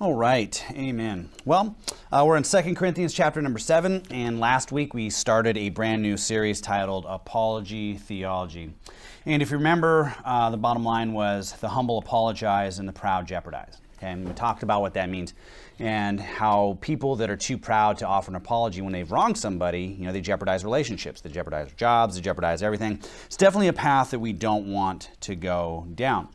All right, amen. Well, uh, we're in 2 Corinthians chapter number 7, and last week we started a brand new series titled Apology Theology. And if you remember, uh, the bottom line was the humble apologize and the proud jeopardize. Okay, and we talked about what that means and how people that are too proud to offer an apology when they've wronged somebody, you know, they jeopardize relationships, they jeopardize jobs, they jeopardize everything. It's definitely a path that we don't want to go down.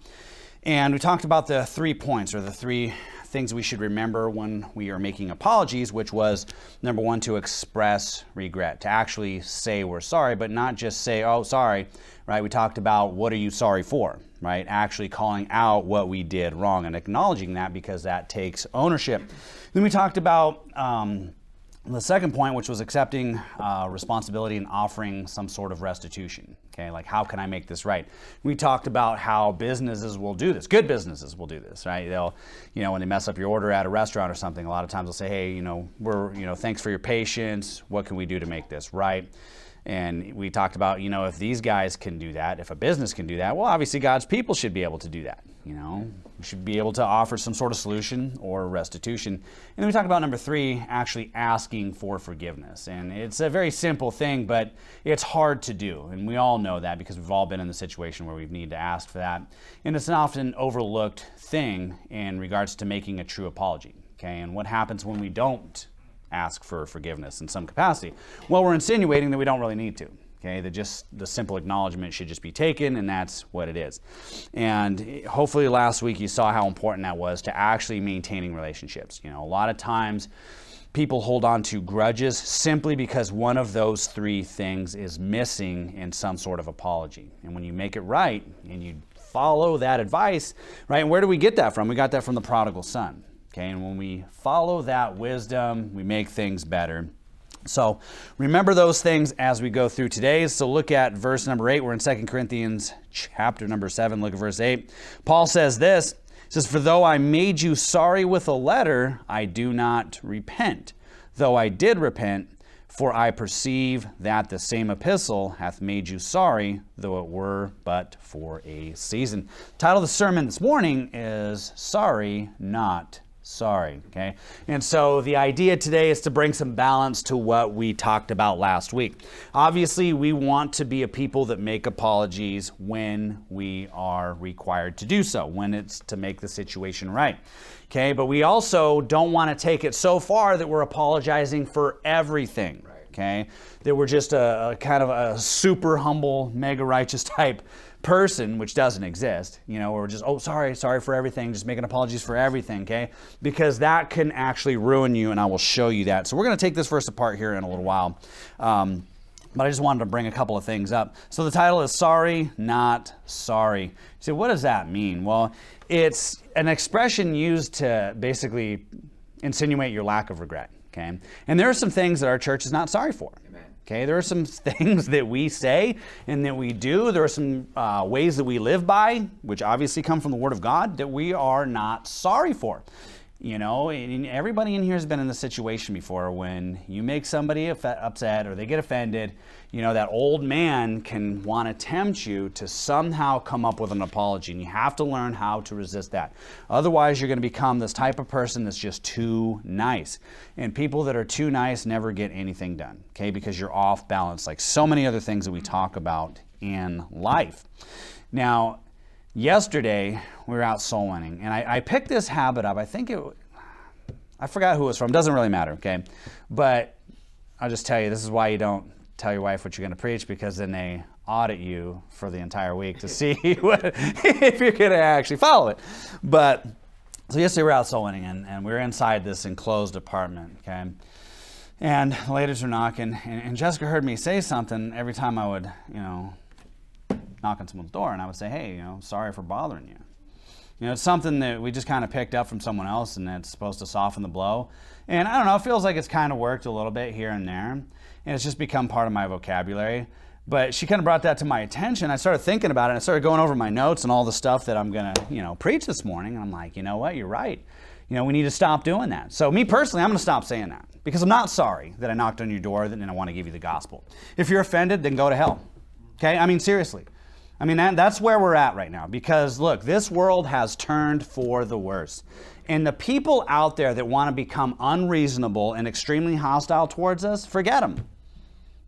And we talked about the three points or the three things we should remember when we are making apologies, which was number one, to express regret, to actually say we're sorry, but not just say, oh, sorry, right? We talked about what are you sorry for, right? Actually calling out what we did wrong and acknowledging that because that takes ownership. Then we talked about, um, the second point, which was accepting uh, responsibility and offering some sort of restitution. Okay, like how can I make this right? We talked about how businesses will do this. Good businesses will do this, right? They'll, you know, when they mess up your order at a restaurant or something, a lot of times they'll say, hey, you know, we're, you know, thanks for your patience. What can we do to make this right? And we talked about, you know, if these guys can do that, if a business can do that, well, obviously God's people should be able to do that. You know, we should be able to offer some sort of solution or restitution. And then we talked about number three, actually asking for forgiveness. And it's a very simple thing, but it's hard to do. And we all know that because we've all been in the situation where we need to ask for that. And it's an often overlooked thing in regards to making a true apology. Okay, and what happens when we don't ask for forgiveness in some capacity? Well, we're insinuating that we don't really need to. Okay, that just the simple acknowledgement should just be taken, and that's what it is. And hopefully, last week you saw how important that was to actually maintaining relationships. You know, a lot of times people hold on to grudges simply because one of those three things is missing in some sort of apology. And when you make it right and you follow that advice, right, and where do we get that from? We got that from the prodigal son. Okay, and when we follow that wisdom, we make things better. So remember those things as we go through today. So look at verse number 8. We're in 2 Corinthians chapter number 7. Look at verse 8. Paul says this. Says, For though I made you sorry with a letter, I do not repent. Though I did repent, for I perceive that the same epistle hath made you sorry, though it were but for a season. The title of the sermon this morning is Sorry, Not sorry. Okay. And so the idea today is to bring some balance to what we talked about last week. Obviously, we want to be a people that make apologies when we are required to do so, when it's to make the situation right. Okay. But we also don't want to take it so far that we're apologizing for everything. Right. Okay. That we're just a, a kind of a super humble, mega righteous type person, which doesn't exist, you know, or just, oh, sorry, sorry for everything, just making apologies for everything, okay? Because that can actually ruin you, and I will show you that. So we're going to take this verse apart here in a little while. Um, but I just wanted to bring a couple of things up. So the title is Sorry, Not Sorry. You say, what does that mean? Well, it's an expression used to basically insinuate your lack of regret, okay? And there are some things that our church is not sorry for. Okay, there are some things that we say and that we do. There are some uh, ways that we live by, which obviously come from the Word of God, that we are not sorry for. You know, everybody in here has been in the situation before when you make somebody upset or they get offended. You know, that old man can want to tempt you to somehow come up with an apology, and you have to learn how to resist that. Otherwise, you're going to become this type of person that's just too nice. And people that are too nice never get anything done, okay, because you're off balance, like so many other things that we talk about in life. Now, yesterday we were out soul winning, and I, I, picked this habit up. I think it, I forgot who it was from. Doesn't really matter, okay? But I'll just tell you, this is why you don't tell your wife what you're going to preach because then they audit you for the entire week to see what, if you're going to actually follow it. But so yesterday we were out soul winning, and, and we were inside this enclosed apartment, okay? And the ladies were knocking, and, and Jessica heard me say something every time I would, you know, knock on someone's door and I would say, hey, you know, sorry for bothering you. You know, it's something that we just kind of picked up from someone else and it's supposed to soften the blow. And I don't know, it feels like it's kind of worked a little bit here and there. And it's just become part of my vocabulary. But she kind of brought that to my attention. I started thinking about it. I started going over my notes and all the stuff that I'm going to, you know, preach this morning. And I'm like, you know what? You're right. You know, we need to stop doing that. So, me personally, I'm going to stop saying that because I'm not sorry that I knocked on your door and I want to give you the gospel. If you're offended, then go to hell. Okay? I mean, seriously. I mean, that, that's where we're at right now because look, this world has turned for the worse. And the people out there that want to become unreasonable and extremely hostile towards us, forget them.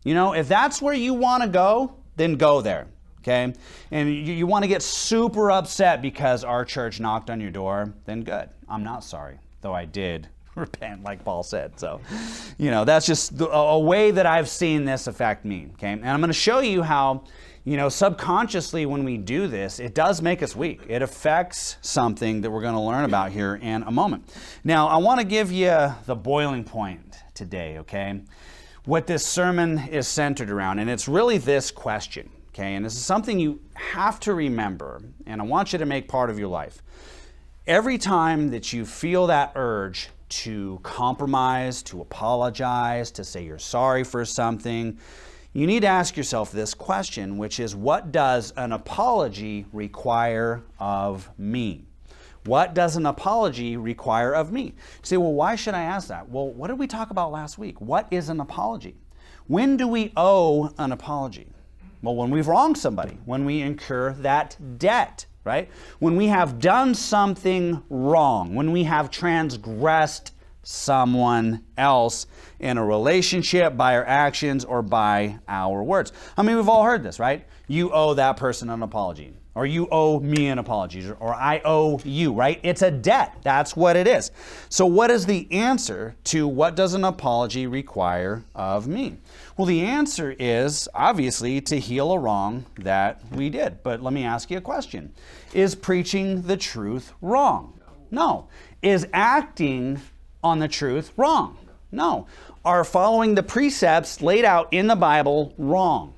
You know, if that's where you want to go, then go there. Okay? And you, you want to get super upset because our church knocked on your door, then good. I'm not sorry, though I did repent, like Paul said. So, you know, that's just a, a way that I've seen this affect me. Okay? And I'm going to show you how you know, subconsciously when we do this, it does make us weak. It affects something that we're going to learn about here in a moment. Now, I want to give you the boiling point today, okay? What this sermon is centered around, and it's really this question, okay? And this is something you have to remember, and I want you to make part of your life. Every time that you feel that urge to compromise, to apologize, to say you're sorry for something, you need to ask yourself this question, which is what does an apology require of me? What does an apology require of me? You say, well, why should I ask that? Well, what did we talk about last week? What is an apology? When do we owe an apology? Well, when we've wronged somebody, when we incur that debt, right? When we have done something wrong, when we have transgressed someone else in a relationship by our actions or by our words. I mean, we've all heard this, right? You owe that person an apology, or you owe me an apology, or I owe you, right? It's a debt. That's what it is. So, what is the answer to what does an apology require of me? Well, the answer is obviously to heal a wrong that we did. But let me ask you a question Is preaching the truth wrong? No. Is acting on the truth wrong? No. Are following the precepts laid out in the Bible wrong?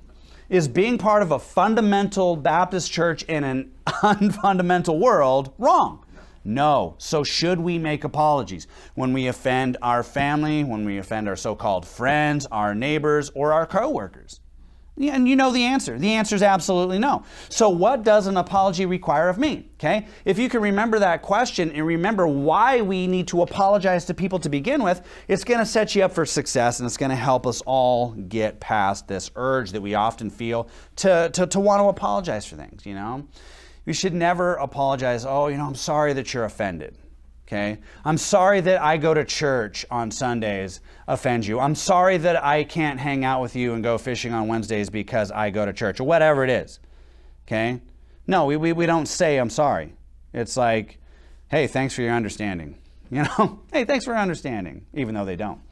Is being part of a fundamental Baptist church in an unfundamental world wrong? No. So, should we make apologies when we offend our family, when we offend our so called friends, our neighbors, or our coworkers? And you know the answer. The answer is absolutely no. So, what does an apology require of me? Okay? If you can remember that question and remember why we need to apologize to people to begin with, it's going to set you up for success and it's going to help us all get past this urge that we often feel to, to, to want to apologize for things, you know? We should never apologize, oh, you know, I'm sorry that you're offended. Okay? I'm sorry that I go to church on Sundays offend you. I'm sorry that I can't hang out with you and go fishing on Wednesdays because I go to church or whatever it is. Okay? No, we, we, we don't say I'm sorry. It's like, hey, thanks for your understanding. You know, hey, thanks for understanding, even though they don't.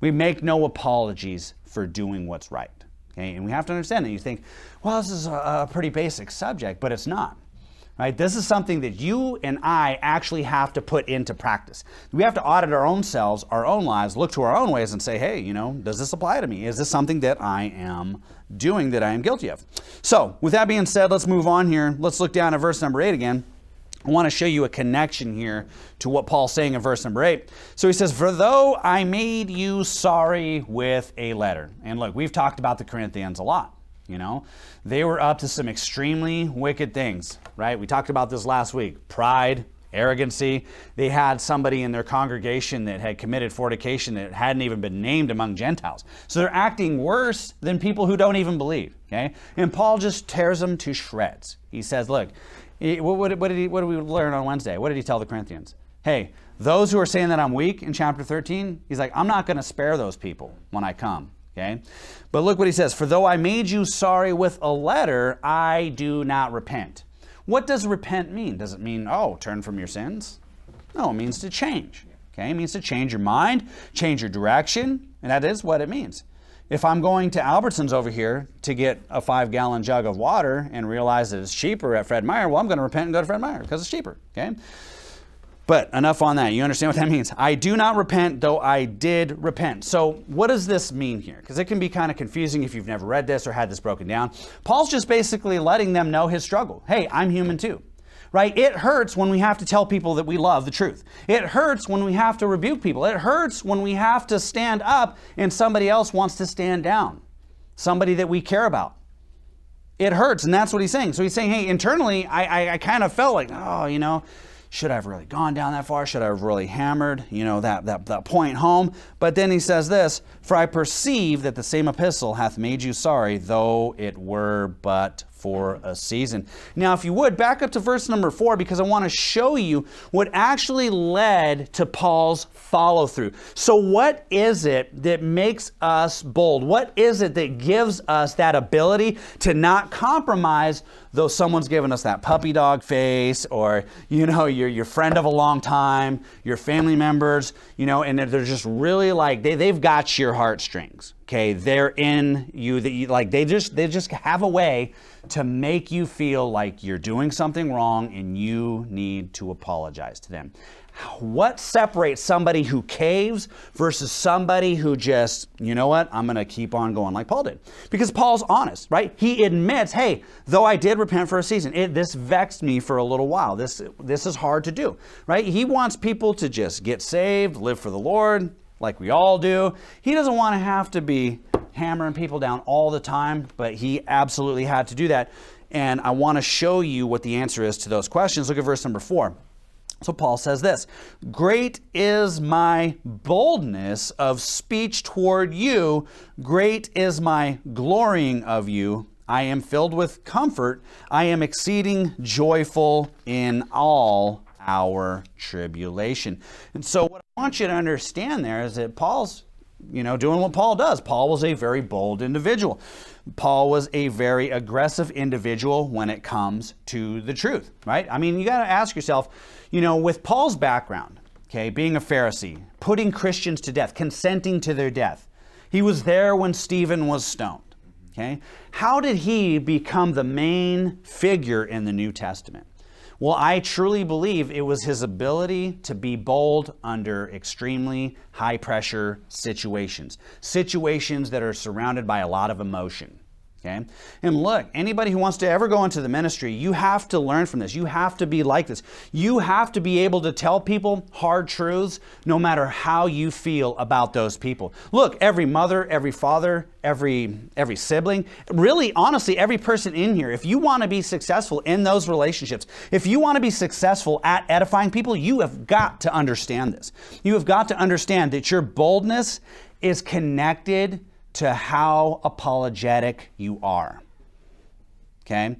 We make no apologies for doing what's right. Okay? And we have to understand that. You think, well, this is a, a pretty basic subject, but it's not. Right? This is something that you and I actually have to put into practice. We have to audit our own selves, our own lives, look to our own ways and say, hey, you know, does this apply to me? Is this something that I am doing that I am guilty of? So, with that being said, let's move on here. Let's look down at verse number 8 again. I want to show you a connection here to what Paul's saying in verse number 8. So he says, For though I made you sorry with a letter. And look, we've talked about the Corinthians a lot. You know, they were up to some extremely wicked things, right? We talked about this last week pride, arrogancy. They had somebody in their congregation that had committed fornication that hadn't even been named among Gentiles. So they're acting worse than people who don't even believe, okay? And Paul just tears them to shreds. He says, Look, what, did, he, what did we learn on Wednesday? What did he tell the Corinthians? Hey, those who are saying that I'm weak in chapter 13, he's like, I'm not going to spare those people when I come. Okay? But look what he says For though I made you sorry with a letter, I do not repent. What does repent mean? Does it mean, oh, turn from your sins? No, it means to change. Okay? It means to change your mind, change your direction, and that is what it means. If I'm going to Albertsons over here to get a five gallon jug of water and realize that it's cheaper at Fred Meyer, well, I'm going to repent and go to Fred Meyer because it's cheaper. Okay? But enough on that. You understand what that means? I do not repent, though I did repent. So, what does this mean here? Because it can be kind of confusing if you've never read this or had this broken down. Paul's just basically letting them know his struggle. Hey, I'm human too. Right? It hurts when we have to tell people that we love the truth. It hurts when we have to rebuke people. It hurts when we have to stand up and somebody else wants to stand down. Somebody that we care about. It hurts, and that's what he's saying. So he's saying, hey, internally, I, I, I kind of felt like, oh, you know, should I have really gone down that far? Should I have really hammered, you know, that, that, that point home? But then he says this, For I perceive that the same epistle hath made you sorry, though it were but for a season. Now, if you would, back up to verse number four because I want to show you what actually led to Paul's follow through. So, what is it that makes us bold? What is it that gives us that ability to not compromise though someone's given us that puppy dog face or, you know, your, your friend of a long time, your family members, you know, and they're just really like, they, they've got your heartstrings, okay? They're in you, that you, like, they just, they just have a way to make you feel like you're doing something wrong and you need to apologize to them. What separates somebody who caves versus somebody who just, you know what, I'm going to keep on going like Paul did? Because Paul's honest, right? He admits, hey, though I did repent for a season, it, this vexed me for a little while. This, this is hard to do, right? He wants people to just get saved, live for the Lord, like we all do. He doesn't want to have to be hammering people down all the time, but he absolutely had to do that. And I want to show you what the answer is to those questions. Look at verse number four. So Paul says this Great is my boldness of speech toward you, great is my glorying of you. I am filled with comfort, I am exceeding joyful in all our tribulation. And so, what I want you to understand there is that Paul's you know, doing what Paul does. Paul was a very bold individual. Paul was a very aggressive individual when it comes to the truth, right? I mean, you got to ask yourself, you know, with Paul's background, okay, being a Pharisee, putting Christians to death, consenting to their death, he was there when Stephen was stoned, okay? How did he become the main figure in the New Testament? Well, I truly believe it was his ability to be bold under extremely high pressure situations, situations that are surrounded by a lot of emotion. Okay? And look, anybody who wants to ever go into the ministry, you have to learn from this. You have to be like this. You have to be able to tell people hard truths no matter how you feel about those people. Look, every mother, every father, every every sibling, really honestly every person in here, if you want to be successful in those relationships, if you want to be successful at edifying people, you have got to understand this. You have got to understand that your boldness is connected to how apologetic you are. Okay?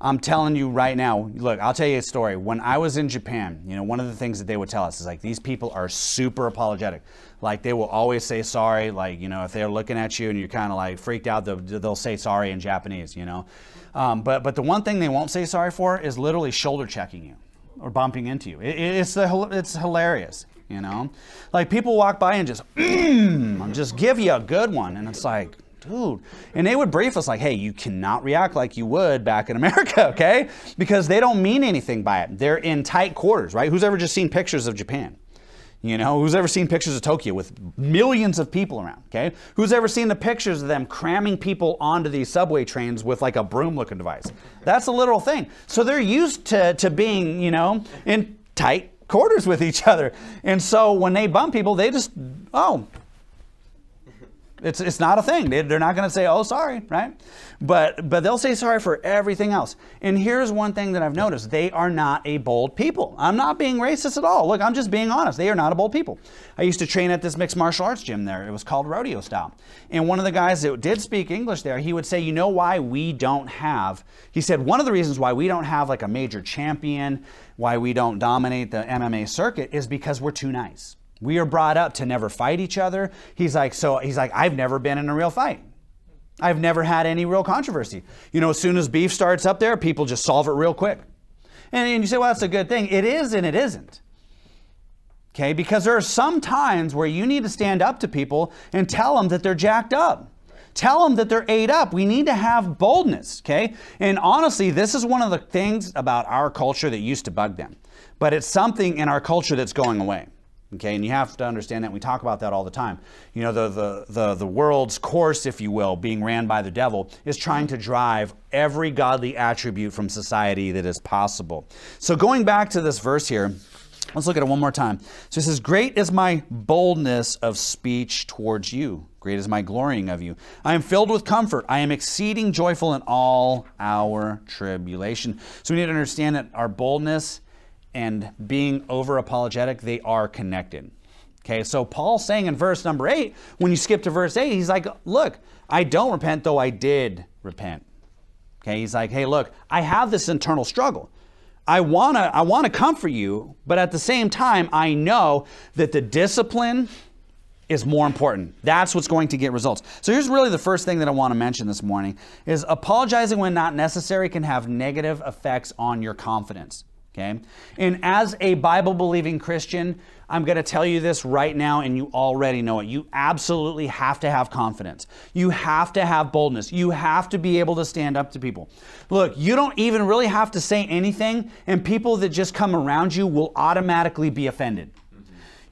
I'm telling you right now, look, I'll tell you a story. When I was in Japan, you know, one of the things that they would tell us is like these people are super apologetic. Like they will always say sorry. Like, you know, if they're looking at you and you're kind of like freaked out, they'll, they'll, say sorry in Japanese, you know. Um, but, but the one thing they won't say sorry for is literally shoulder checking you or bumping into you. It, it's, the, it's hilarious you know? Like people walk by and just, mm, just give you a good one. And it's like, dude. And they would brief us like, hey, you cannot react like you would back in America, okay? Because they don't mean anything by it. They're in tight quarters, right? Who's ever just seen pictures of Japan? You know, who's ever seen pictures of Tokyo with millions of people around? Okay. Who's ever seen the pictures of them cramming people onto these subway trains with like a broom looking device? That's a literal thing. So they're used to, to being, you know, in tight quarters with each other. And so when they bump people, they just, oh, it's, it's not a thing. They, are not going to say, oh, sorry, right? But, but they'll say sorry for everything else. And here's one thing that I've noticed they are not a bold people. I'm not being racist at all. Look, I'm just being honest. They are not a bold people. I used to train at this mixed martial arts gym there. It was called Rodeo Style. And one of the guys that did speak English there, he would say, you know why we don't have, he said, one of the reasons why we don't have like a major champion, why we don't dominate the MMA circuit is because we're too nice. We are brought up to never fight each other. He's like, so he's like, I've never been in a real fight. I've never had any real controversy. You know, as soon as beef starts up there, people just solve it real quick. And, and you say, well, that's a good thing. It is and it isn't. Okay, because there are some times where you need to stand up to people and tell them that they're jacked up. Tell them that they're ate up. We need to have boldness, okay? And honestly, this is one of the things about our culture that used to bug them. But it's something in our culture that's going away. Okay, and you have to understand that we talk about that all the time. You know, the, the, the, the world's course, if you will, being ran by the devil, is trying to drive every godly attribute from society that is possible. So, going back to this verse here, let's look at it one more time. So it says, Great is my boldness of speech towards you. Great is my glorying of you. I am filled with comfort. I am exceeding joyful in all our tribulation. So we need to understand that our boldness and being over apologetic, they are connected. Okay, so Paul's saying in verse number eight, when you skip to verse eight, he's like, Look, I don't repent, though I did repent. Okay, he's like, hey, look, I have this internal struggle. I wanna, I wanna comfort you, but at the same time, I know that the discipline is more important. That's what's going to get results. So here's really the first thing that I want to mention this morning is apologizing when not necessary can have negative effects on your confidence. Okay? And as a Bible believing Christian, I'm going to tell you this right now, and you already know it. You absolutely have to have confidence. You have to have boldness. You have to be able to stand up to people. Look, you don't even really have to say anything, and people that just come around you will automatically be offended.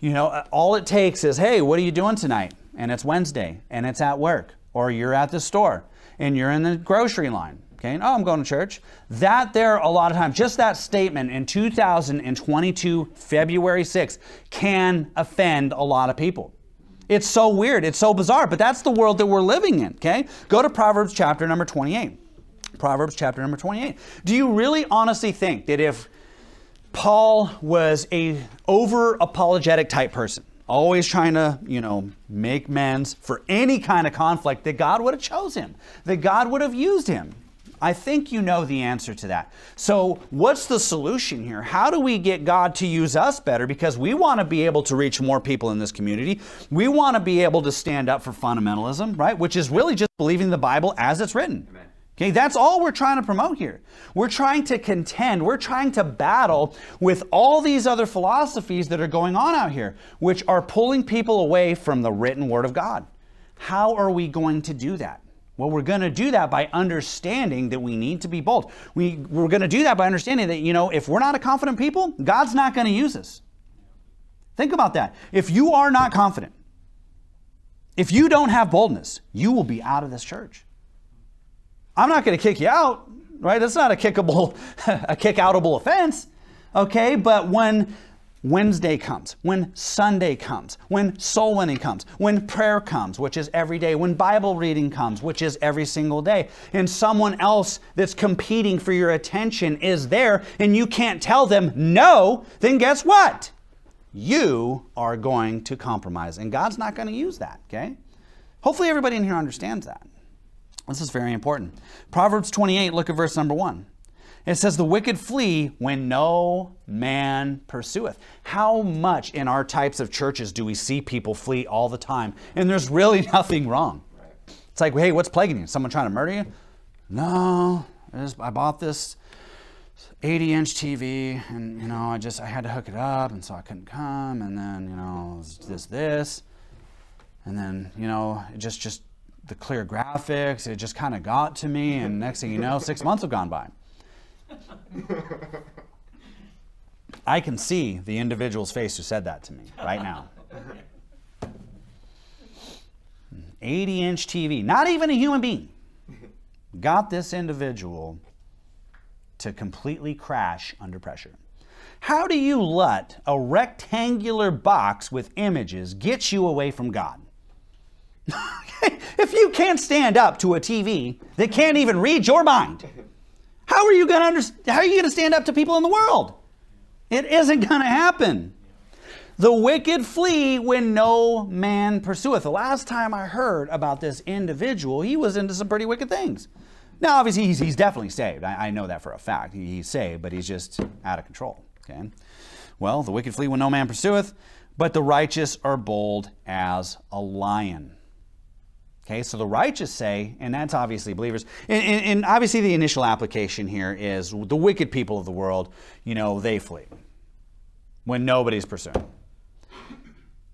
You know, uh, all it takes is, hey, what are you doing tonight? And it's Wednesday, and it's at work, or you're at the store, and you're in the grocery line Okay, oh, I'm going to church. That there, a lot of times, just that statement in 2022, February 6th, can offend a lot of people. It's so weird. It's so bizarre, but that's the world that we're living in. Okay, go to Proverbs chapter number 28. Proverbs chapter number 28. Do you really honestly think that if Paul was a over apologetic type person, always trying to, you know, make amends for any kind of conflict, that God would have chose him, that God would have used him? I think you know the answer to that. So, what's the solution here? How do we get God to use us better? Because we want to be able to reach more people in this community. We want to be able to stand up for fundamentalism, right? Which is really just believing the Bible as it's written. Okay, that's all we're trying to promote here. We're trying to contend, we're trying to battle with all these other philosophies that are going on out here, which are pulling people away from the written Word of God. How are we going to do that? Well, we're going to do that by understanding that we need to be bold. We, we're going to do that by understanding that, you know, if we're not a confident people, God's not going to use us. Think about that. If you are not confident, if you don't have boldness, you will be out of this church. I'm not going to kick you out, right? That's not a kickable, a kick outable offense. Okay, but when Wednesday comes, when Sunday comes, when soul winning comes, when prayer comes, which is every day, when Bible reading comes, which is every single day, and someone else that's competing for your attention is there and you can't tell them no, then guess what? You are going to compromise, and God's not going to use that, okay? Hopefully, everybody in here understands that. This is very important. Proverbs 28, look at verse number one. It says, The wicked flee when no man pursueth. How much in our types of churches do we see people flee all the time? And there's really nothing wrong. It's like, hey, what's plaguing you? Someone trying to murder you? No, I, just, I bought this 80 inch TV and, you know, I just, I had to hook it up and so I couldn't come. And then, you know, this, this. And then, you know, it just, just, the clear graphics, it just kind of got to me. And next thing you know, six months have gone by. I can see the individual's face who said that to me right now. 80 inch TV, not even a human being, got this individual to completely crash under pressure. How do you let a rectangular box with images get you away from God? if you can't stand up to a TV that can't even read your mind, how are you going to understand? How are you going to stand up to people in the world? It isn't going to happen. The wicked flee when no man pursueth. The last time I heard about this individual, he was into some pretty wicked things. Now, obviously, he's, he's definitely saved. I, I, know that for a fact. He, he's saved, but he's just out of control. Okay. Well, the wicked flee when no man pursueth, but the righteous are bold as a lion. Okay, so the righteous say, and that's obviously believers, and, and, and, obviously the initial application here is the wicked people of the world, you know, they flee when nobody's pursuing.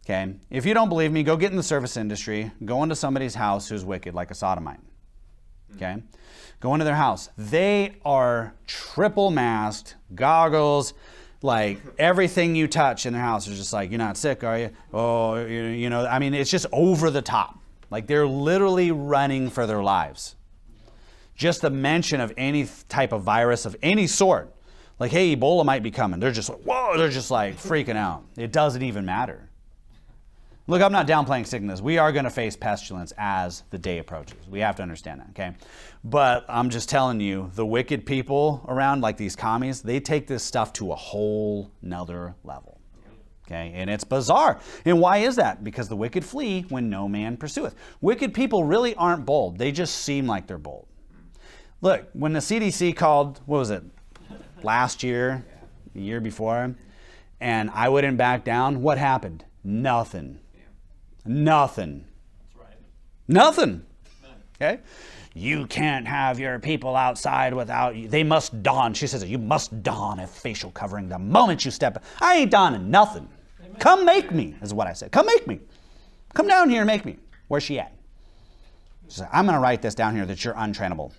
Okay, if you don't believe me, go get in the service industry, go into somebody's house who's wicked, like a sodomite. Okay, go into their house. They are triple masked, goggles, like everything you touch in their house is just like, you're not sick, are you? Oh, you, you know, I mean, it's just over the top. Like they're literally running for their lives. Just the mention of any type of virus of any sort, like, hey, Ebola might be coming. They're just, whoa, they're just like freaking out. It doesn't even matter. Look, I'm not downplaying sickness. We are going to face pestilence as the day approaches. We have to understand that, okay? But I'm just telling you, the wicked people around, like these commies, they take this stuff to a whole nother level. Okay, and it's bizarre. And why is that? Because the wicked flee when no man pursueth. Wicked people really aren't bold, they just seem like they're bold. Look, when the CDC called, what was it, last year, the year before, and I wouldn't back down, what happened? Nothing. Nothing. Nothing. Okay? You can't have your people outside without you. They must don. She says, You must don a facial covering the moment you step. I ain't donning nothing. Come make me, is what I said. Come make me. Come down here and make me. Where's she at? She said, I'm going to write this down here that you're untrainable.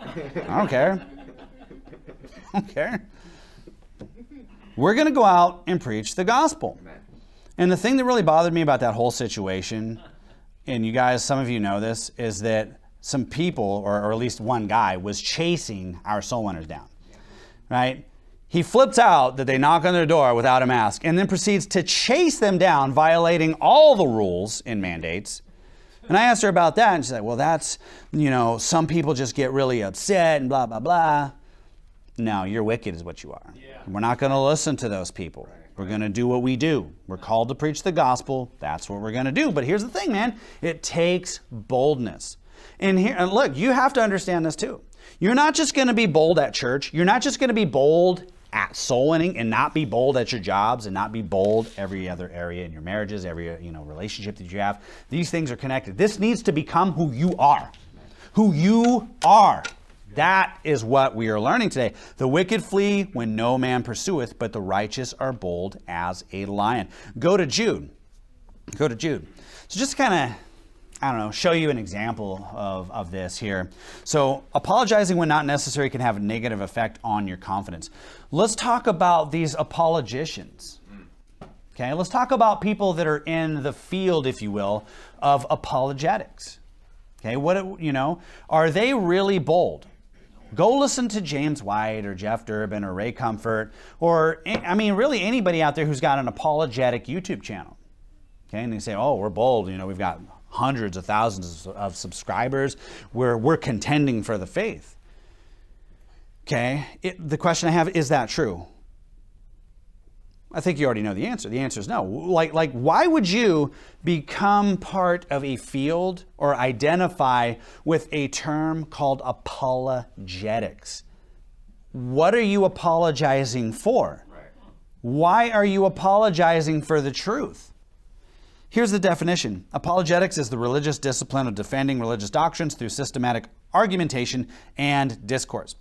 I don't care. I don't care. We're going to go out and preach the gospel. And the thing that really bothered me about that whole situation, and you guys, some of you know this, is that some people, or, or at least one guy, was chasing our soul winners down. Right? He flips out that they knock on their door without a mask and then proceeds to chase them down, violating all the rules and mandates. And I asked her about that, and she said, Well, that's, you know, some people just get really upset and blah, blah, blah. No, you're wicked, is what you are. Yeah. We're not going to listen to those people. Right. We're going to do what we do. We're called to preach the gospel. That's what we're going to do. But here's the thing, man it takes boldness. And here, and look, you have to understand this too. You're not just going to be bold at church. You're not just going to be bold at soul winning and not be bold at your jobs and not be bold every other area in your marriages, every uh, you know relationship that you have. These things are connected. This needs to become who you are. Who you are. That is what we are learning today. The wicked flee when no man pursueth, but the righteous are bold as a lion. Go to Jude. Go to Jude. So just kind of I don't know, show you an example of, of this here. So, apologizing when not necessary can have a negative effect on your confidence. Let's talk about these apologicians. Okay, let's talk about people that are in the field, if you will, of apologetics. Okay, what, you know, are they really bold? Go listen to James White or Jeff Durbin or Ray Comfort or, I mean, really anybody out there who's got an apologetic YouTube channel. Okay, and they say, oh, we're bold, you know, we've got hundreds of thousands of subscribers. We're, we're contending for the faith. Okay, it, the question I have is that true? I think you already know the answer. The answer is no. Like, like, why would you become part of a field or identify with a term called apologetics? What are you apologizing for? Why are you apologizing for the truth? Here's the definition Apologetics is the religious discipline of defending religious doctrines through systematic argumentation and discourse.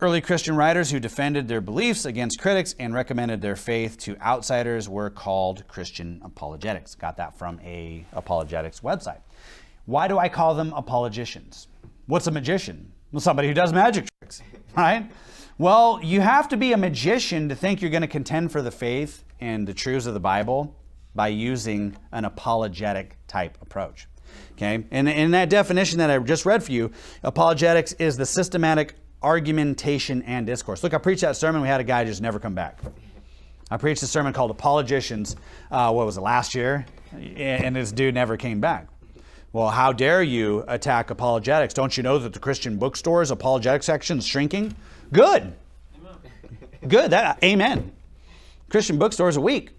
Early Christian writers who defended their beliefs against critics and recommended their faith to outsiders were called Christian apologetics. Got that from a apologetics website. Why do I call them apologicians? What's a magician? Well, somebody who does magic tricks, right? Well, you have to be a magician to think you're going to contend for the faith and the truths of the Bible by using an apologetic type approach. Okay, and in that definition that I just read for you, apologetics is the systematic argumentation and discourse. Look, I preached that sermon. We had a guy just never come back. I preached a sermon called Apologicians. Uh, what was it last year? And this dude never came back. Well, how dare you attack apologetics? Don't you know that the Christian bookstore's apologetic section is shrinking? Good. Good. That amen. Christian bookstores are weak.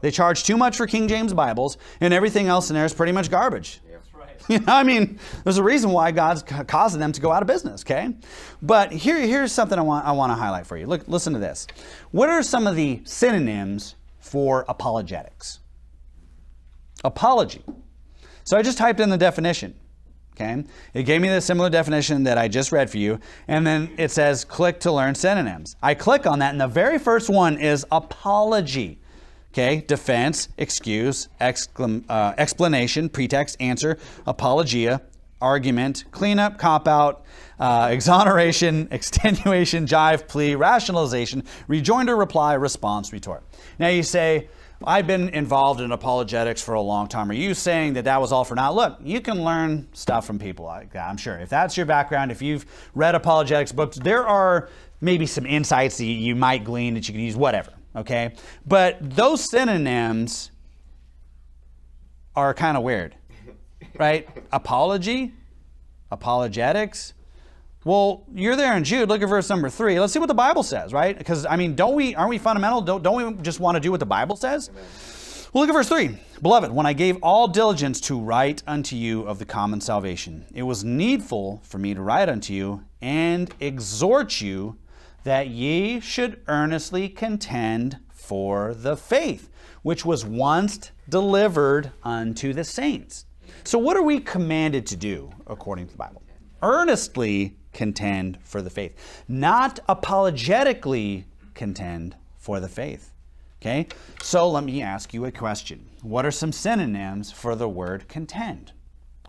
They charge too much for King James Bibles, and everything else in there is pretty much garbage. You know, I mean, there's a reason why God's causing them to go out of business, okay? But here, here's something I want, I want to highlight for you. Look, listen to this. What are some of the synonyms for apologetics? Apology. So I just typed in the definition. Okay? It gave me the similar definition that I just read for you, and then it says click to learn synonyms. I click on that, and the very first one is apology. Okay, defense, excuse, exclam, uh, explanation, pretext, answer, apologia, argument, cleanup, cop out, uh, exoneration, extenuation, jive, plea, rationalization, rejoinder, reply, response, retort. Now you say, I've been involved in apologetics for a long time. Are you saying that that was all for now? Look, you can learn stuff from people like that, I'm sure. If that's your background, if you've read apologetics books, there are maybe some insights that you might glean that you can use, whatever okay? But those synonyms are kind of weird, right? Apology, apologetics. Well, you're there in Jude. Look at verse number three. Let's see what the Bible says, right? Because I mean, don't we? Aren't we fundamental? Don't, don't we just want to do what the Bible says? Amen. Well, look at verse 3. Beloved, when I gave all diligence to write unto you of the common salvation, it was needful for me to write unto you and exhort you that ye should earnestly contend for the faith, which was once delivered unto the saints. So, what are we commanded to do according to the Bible? Earnestly contend for the faith, not apologetically contend for the faith. Okay? So let me ask you a question. What are some synonyms for the word contend?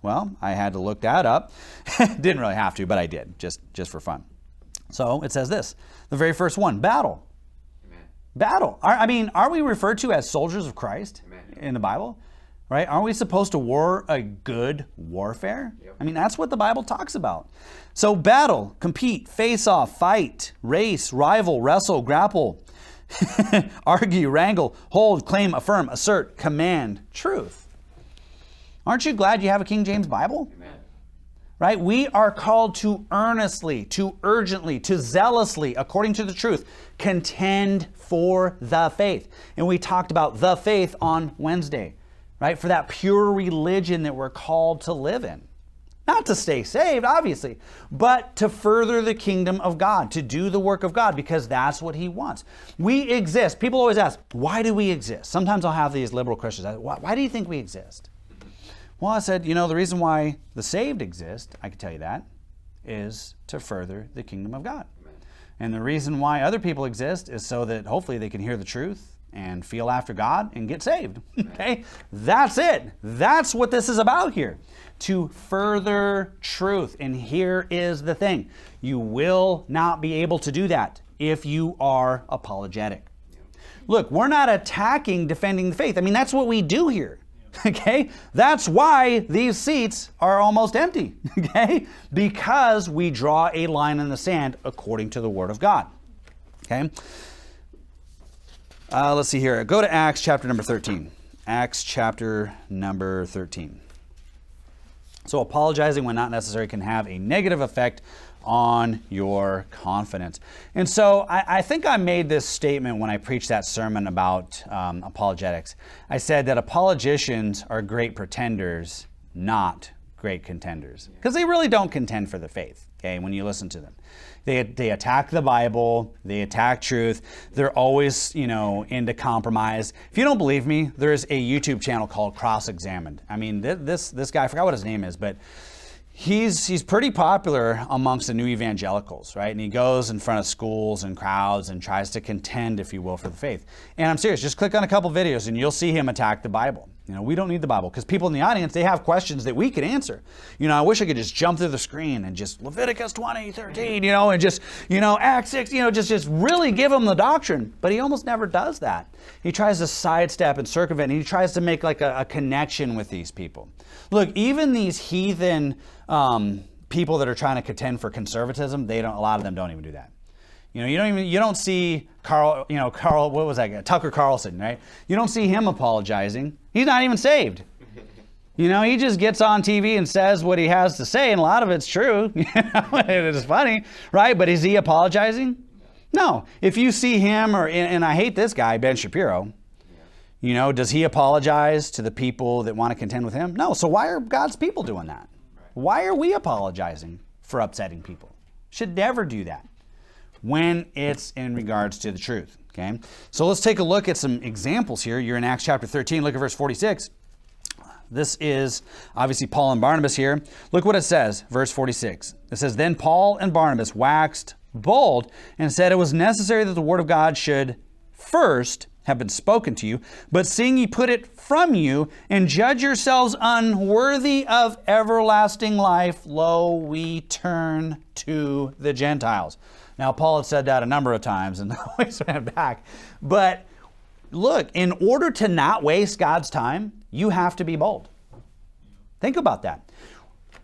Well, I had to look that up. Didn't really have to, but I did, just, just for fun. So it says this the very first one battle. Amen. Battle. I mean, are we referred to as soldiers of Christ Amen. in the Bible? Right? Aren't we supposed to war a good warfare? Yep. I mean, that's what the Bible talks about. So, battle, compete, face off, fight, race, rival, wrestle, grapple, argue, wrangle, hold, claim, affirm, assert, command, truth. Aren't you glad you have a King James Bible? Amen. Right? We are called to earnestly, to urgently, to zealously, according to the truth, contend for the faith. And we talked about the faith on Wednesday, right? For that pure religion that we're called to live in. Not to stay saved, obviously, but to further the kingdom of God, to do the work of God, because that's what He wants. We exist. People always ask, why do we exist? Sometimes I'll have these liberal Christians why, why do you think we exist? Well, I said, you know, the reason why the saved exist, I can tell you that, is to further the kingdom of God. And the reason why other people exist is so that hopefully they can hear the truth and feel after God and get saved. okay? That's it. That's what this is about here to further truth. And here is the thing you will not be able to do that if you are apologetic. Look, we're not attacking defending the faith. I mean, that's what we do here. Okay? That's why these seats are almost empty. Okay? Because we draw a line in the sand according to the Word of God. Okay? Uh, let's see here. Go to Acts chapter number 13. Acts chapter number 13. So, apologizing when not necessary can have a negative effect on your confidence. And so, I, I think I made this statement when I preached that sermon about um, apologetics. I said that apologicians are great pretenders, not great contenders, because they really don't contend for the faith, okay, when you listen to them. They, they attack the Bible, they attack truth. They're always, you know, into compromise. If you don't believe me, there's a YouTube channel called Cross Examined. I mean, this this guy, I forgot what his name is, but he's he's pretty popular amongst the new evangelicals, right? And he goes in front of schools and crowds and tries to contend, if you will, for the faith. And I'm serious, just click on a couple videos and you'll see him attack the Bible. You know, we don't need the Bible because people in the audience they have questions that we could answer. You know, I wish I could just jump through the screen and just Leviticus 20, 13, you know, and just you know Acts 6, you know, just just really give them the doctrine. But he almost never does that. He tries to sidestep and circumvent. And he tries to make like a, a connection with these people. Look, even these heathen um, people that are trying to contend for conservatism, they don't. A lot of them don't even do that. You know, you don't even you don't see Carl, you know, Carl, what was that? Tucker Carlson, right? You don't see him apologizing. He's not even saved. You know, he just gets on TV and says what he has to say, and a lot of it's true. You know, it is funny, right? But is he apologizing? No. If you see him, or and I hate this guy, Ben Shapiro. You know, does he apologize to the people that want to contend with him? No. So why are God's people doing that? Why are we apologizing for upsetting people? Should never do that when it's in regards to the truth. Okay, so let's take a look at some examples here. You're in Acts chapter 13, look at verse 46. This is obviously Paul and Barnabas here. Look what it says, verse 46. It says, Then Paul and Barnabas waxed bold and said it was necessary that the word of God should first have been spoken to you, but seeing ye put it from you and judge yourselves unworthy of everlasting life, lo, we turn to the Gentiles. Now, Paul had said that a number of times and always went back. But look, in order to not waste God's time, you have to be bold. Think about that.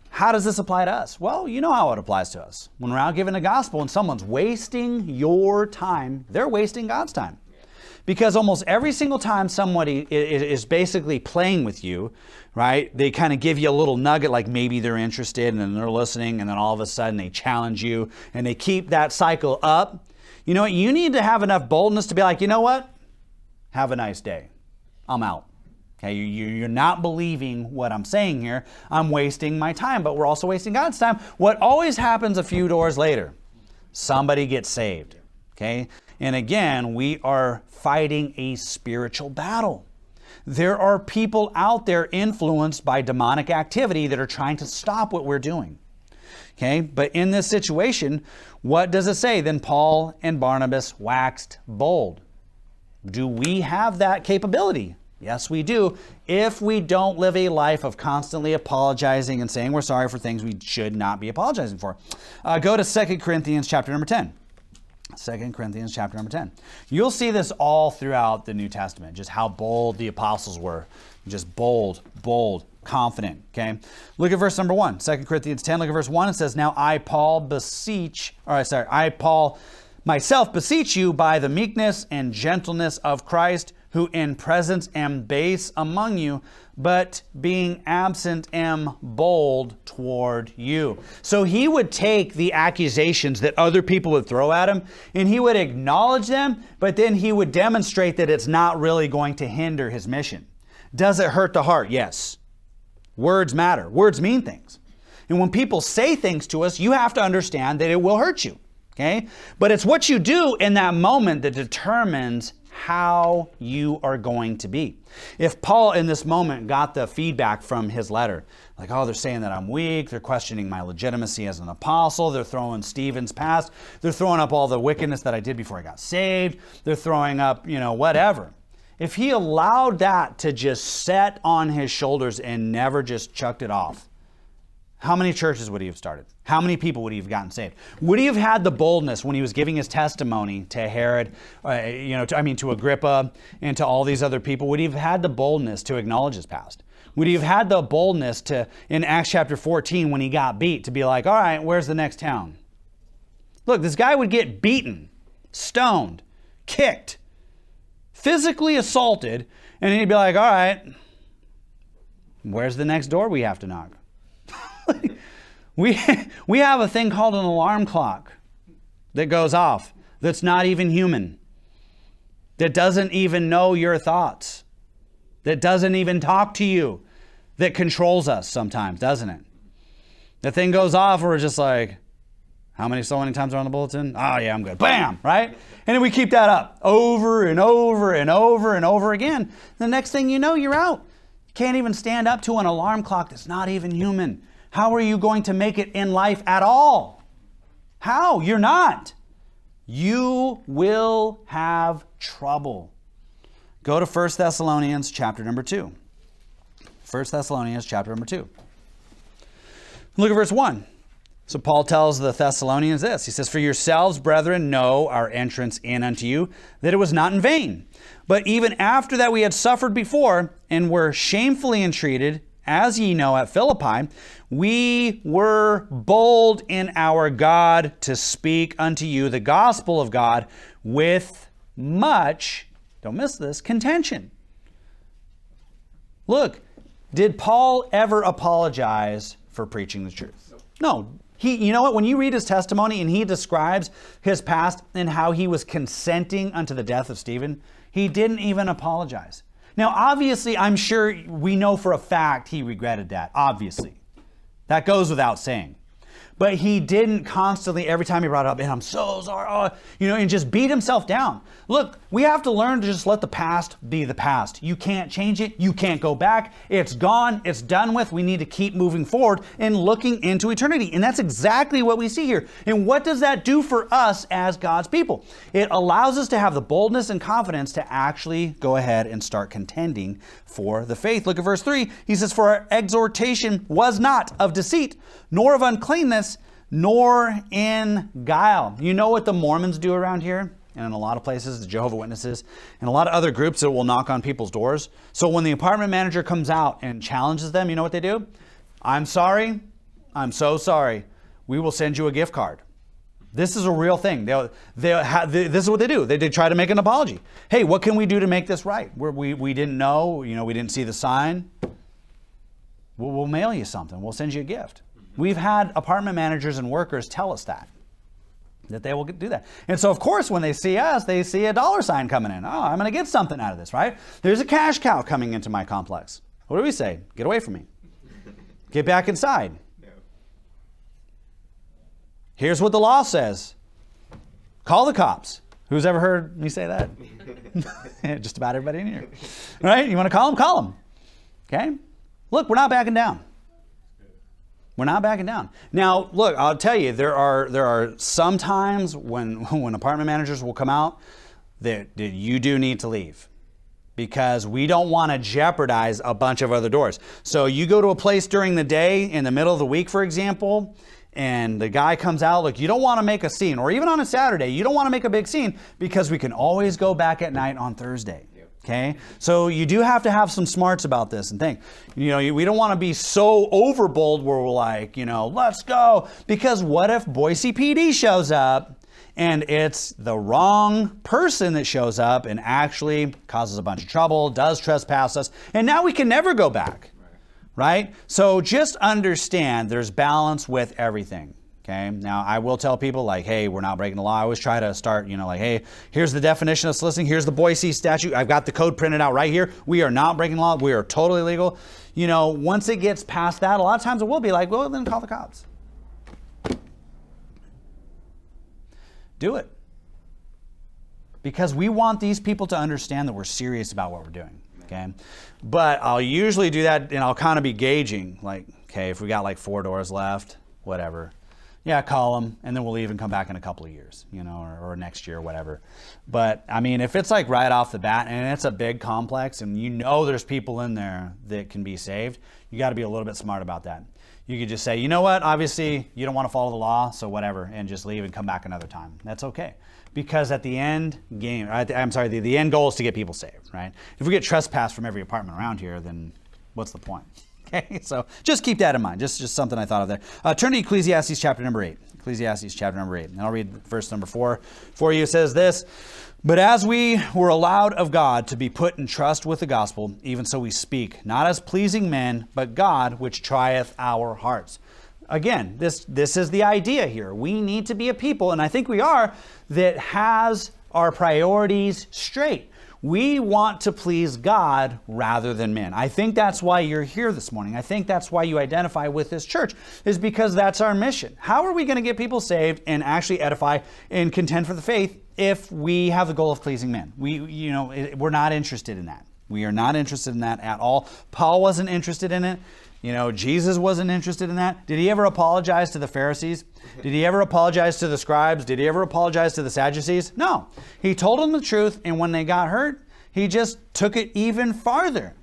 How does this apply to us? Well, you know how it applies to us. When we're out giving the gospel and someone's wasting your time, they're wasting God's time. Because almost every single time somebody is basically playing with you, right? They kind of give you a little nugget like maybe they're interested and then they're listening and then all of a sudden they challenge you and they keep that cycle up. You know what? You need to have enough boldness to be like, you know what? Have a nice day. I'm out. Okay, you, are not believing what I'm saying here. I'm wasting my time, but we're also wasting God's time. What always happens a few doors later? Somebody gets saved. Okay, and again, we are fighting a spiritual battle. There are people out there influenced by demonic activity that are trying to stop what we're doing. Okay, but in this situation, what does it say? Then Paul and Barnabas waxed bold. Do we have that capability? Yes, we do. If we don't live a life of constantly apologizing and saying we're sorry for things we should not be apologizing for. Uh, go to 2 Corinthians chapter number 10. 2 Corinthians chapter number 10. You'll see this all throughout the New Testament, just how bold the apostles were. Just bold, bold, confident. Okay. Look at verse number 1. 2 Corinthians 10, look at verse 1. It says, Now I, Paul, beseech, or sorry, I, Paul, myself beseech you by the meekness and gentleness of Christ who in presence am base among you, but being absent am bold toward you. So he would take the accusations that other people would throw at him and he would acknowledge them, but then he would demonstrate that it's not really going to hinder his mission. Does it hurt the heart? Yes. Words matter, words mean things. And when people say things to us, you have to understand that it will hurt you. Okay? But it's what you do in that moment that determines how you are going to be. If Paul in this moment got the feedback from his letter, like, oh, they're saying that I'm weak, they're questioning my legitimacy as an apostle, they're throwing Stephen's past, they're throwing up all the wickedness that I did before I got saved, they're throwing up, you know, whatever. If he allowed that to just set on his shoulders and never just chucked it off, how many churches would he have started? How many people would he have gotten saved? Would he have had the boldness when he was giving his testimony to Herod, uh, you know, to, I mean, to Agrippa and to all these other people? Would he have had the boldness to acknowledge his past? Would he have had the boldness to, in Acts chapter 14, when he got beat, to be like, all right, where's the next town? Look, this guy would get beaten, stoned, kicked, physically assaulted, and he'd be like, all right, where's the next door we have to knock? We, we have a thing called an alarm clock that goes off that's not even human, that doesn't even know your thoughts, that doesn't even talk to you, that controls us sometimes, doesn't it? The thing goes off, we're just like, how many so many times are on the bulletin? Oh, yeah, I'm good. Bam, right? And then we keep that up over and over and over and over again. The next thing you know, you're out. You can't even stand up to an alarm clock that's not even human. How are you going to make it in life at all? How? You're not. You will have trouble. Go to 1 Thessalonians chapter number 2. 1 Thessalonians chapter number 2. Look at verse 1. So Paul tells the Thessalonians this. He says, For yourselves, brethren, know our entrance in unto you, that it was not in vain. But even after that we had suffered before, and were shamefully entreated, as ye know at Philippi, we were bold in our God to speak unto you the gospel of God with much, don't miss this, contention. Look, did Paul ever apologize for preaching the truth? No. He, you know what? When you read his testimony and he describes his past and how he was consenting unto the death of Stephen, he didn't even apologize. Now, obviously, I'm sure we know for a fact he regretted that, obviously. That goes without saying but he didn't constantly every time he brought up and i'm so sorry oh, you know and just beat himself down. Look we have to learn to just let the past be the past. You can't change it. You can't go back. It's gone. It's done with. We need to keep moving forward and looking into eternity. And that's exactly what we see here. And what does that do for us as god's people? It allows us to have the boldness and confidence to actually go ahead and start contending for the faith. Look at verse 3 he says for our exhortation was not of deceit nor of uncleanness, nor in guile. You know what the Mormons do around here? And in a lot of places, the Jehovah Witnesses, and a lot of other groups that will knock on people's doors. So when the apartment manager comes out and challenges them, you know what they do? I'm sorry. I'm so sorry. We will send you a gift card. This is a real thing. They'll, they'll they, this is what they do. They, they try to make an apology. Hey, what can we do to make this right? We're, we we didn't know. You know, we didn't see the sign. We'll, we'll mail you something. We'll send you a gift. We've had apartment managers and workers tell us that. that they will do that. And so, of course, when they see us, they see a dollar sign coming in. Oh, I'm going to get something out of this, right? There's a cash cow coming into my complex. What do we say? Get away from me. Get back inside. Here's what the law says call the cops. Who's ever heard me say that? Just about everybody in here. Right? You want to call them? Call them. Okay? Look, we're not backing down. We're not backing down. Now, look, I'll tell you, there are there are some times when when apartment managers will come out that, that you do need to leave because we don't want to jeopardize a bunch of other doors. So you go to a place during the day in the middle of the week, for example, and the guy comes out, look, you don't want to make a scene, or even on a Saturday, you don't want to make a big scene because we can always go back at night on Thursday. Okay, so you do have to have some smarts about this and think. You know, we don't want to be so overbold where we're like, you know, let's go. Because what if Boise PD shows up and it's the wrong person that shows up and actually causes a bunch of trouble, does trespass us, and now we can never go back? Right? So just understand there's balance with everything. Okay. Now I will tell people like, hey, we're not breaking the law. I always try to start, you know, like, hey, here's the definition of soliciting. Here's the Boise statute. I've got the code printed out right here. We are not breaking the law. We are totally legal. You know, once it gets past that, a lot of times it will be like, well, then call the cops. Do it. Because we want these people to understand that we're serious about what we're doing. Okay. But I'll usually do that and I'll kind of be gauging, like, okay, if we got like four doors left, whatever yeah, call them, and then we'll leave and come back in a couple of years, you know, or, or, next year, or whatever. But I mean, if it's like right off the bat and it's a big complex and you know there's people in there that can be saved, you got to be a little bit smart about that. You could just say, you know what, obviously you don't want to follow the law, so whatever, and just leave and come back another time. That's okay. Because at the end game, I'm sorry, the, the end goal is to get people saved, right? If we get trespass from every apartment around here, then what's the point? Okay, so just keep that in mind. Just, just something I thought of there. Uh, turn to Ecclesiastes chapter number 8. Ecclesiastes chapter number 8. And I'll read verse number 4 for you. It says this But as we were allowed of God to be put in trust with the gospel, even so we speak, not as pleasing men, but God which trieth our hearts. Again, this, this is the idea here. We need to be a people, and I think we are, that has our priorities straight. We want to please God rather than men. I think that's why you're here this morning. I think that's why you identify with this church, is because that's our mission. How are we going to get people saved and actually edify and contend for the faith if we have the goal of pleasing men? We, you know, we're not interested in that. We are not interested in that at all. Paul wasn't interested in it. You know, Jesus wasn't interested in that. Did he ever apologize to the Pharisees? Did he ever apologize to the scribes? Did he ever apologize to the Sadducees? No. He told them the truth, and when they got hurt, he just took it even farther.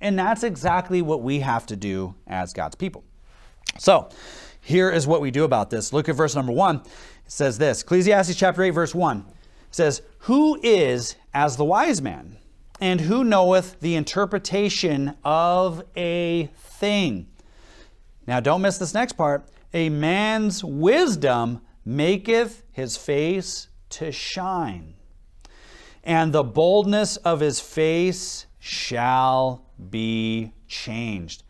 And that's exactly what we have to do as God's people. So, here is what we do about this. Look at verse number one. It says this Ecclesiastes chapter 8, verse 1 says, Who is as the wise man? And who knoweth the interpretation of a thing. Now, don't miss this next part. A man's wisdom maketh his face to shine, and the boldness of his face shall be changed.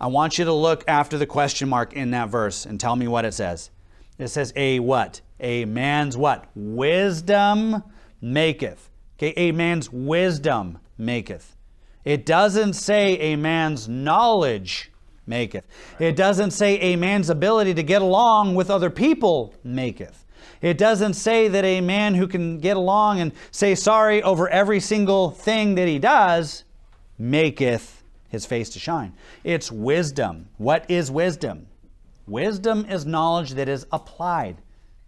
I want you to look after the question mark in that verse and tell me what it says. It says, A what? A man's what? Wisdom maketh. Okay, a man's wisdom maketh. It doesn't say a man's knowledge maketh. It doesn't say a man's ability to get along with other people maketh. It doesn't say that a man who can get along and say sorry over every single thing that he does maketh his face to shine. It's wisdom. What is wisdom? Wisdom is knowledge that is applied.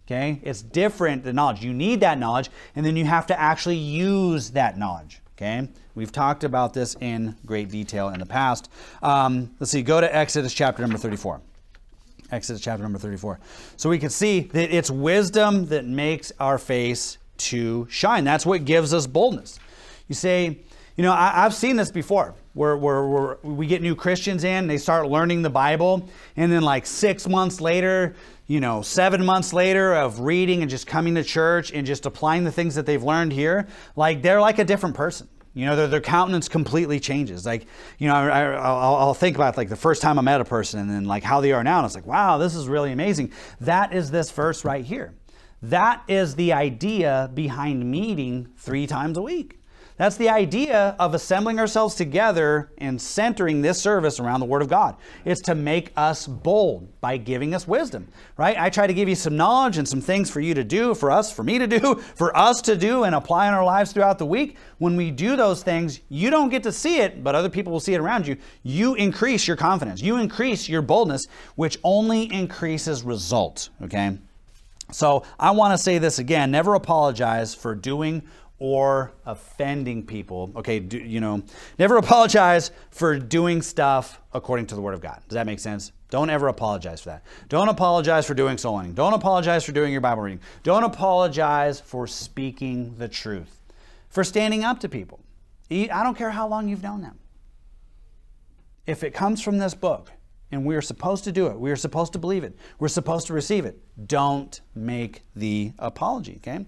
Okay? It's different than knowledge. You need that knowledge, and then you have to actually use that knowledge. Okay, we've talked about this in great detail in the past. Um, let's see, go to Exodus chapter number 34. Exodus chapter number 34. So we can see that it's wisdom that makes our face to shine. That's what gives us boldness. You say, you know, I, have seen this before where, where, where we get new Christians in, they start learning the Bible, and then like six months later, you know, seven months later of reading and just coming to church and just applying the things that they've learned here, like they're like a different person. You know, their, their countenance completely changes. Like, you know, I, will think about like the first time I met a person and then like how they are now. And it's like, wow, this is really amazing. That is this verse right here. That is the idea behind meeting three times a week. That's the idea of assembling ourselves together and centering this service around the Word of God. It's to make us bold by giving us wisdom, right? I try to give you some knowledge and some things for you to do, for us, for me to do, for us to do and apply in our lives throughout the week. When we do those things, you don't get to see it, but other people will see it around you. You increase your confidence, you increase your boldness, which only increases results, okay? So I want to say this again never apologize for doing or offending people. Okay, do, you know, never apologize for doing stuff according to the Word of God. Does that make sense? Don't ever apologize for that. Don't apologize for doing soul winning. Don't apologize for doing your Bible reading. Don't apologize for speaking the truth, for standing up to people. I don't care how long you've known them. If it comes from this book, and we are supposed to do it. We are supposed to believe it. We're supposed to receive it. Don't make the apology, okay?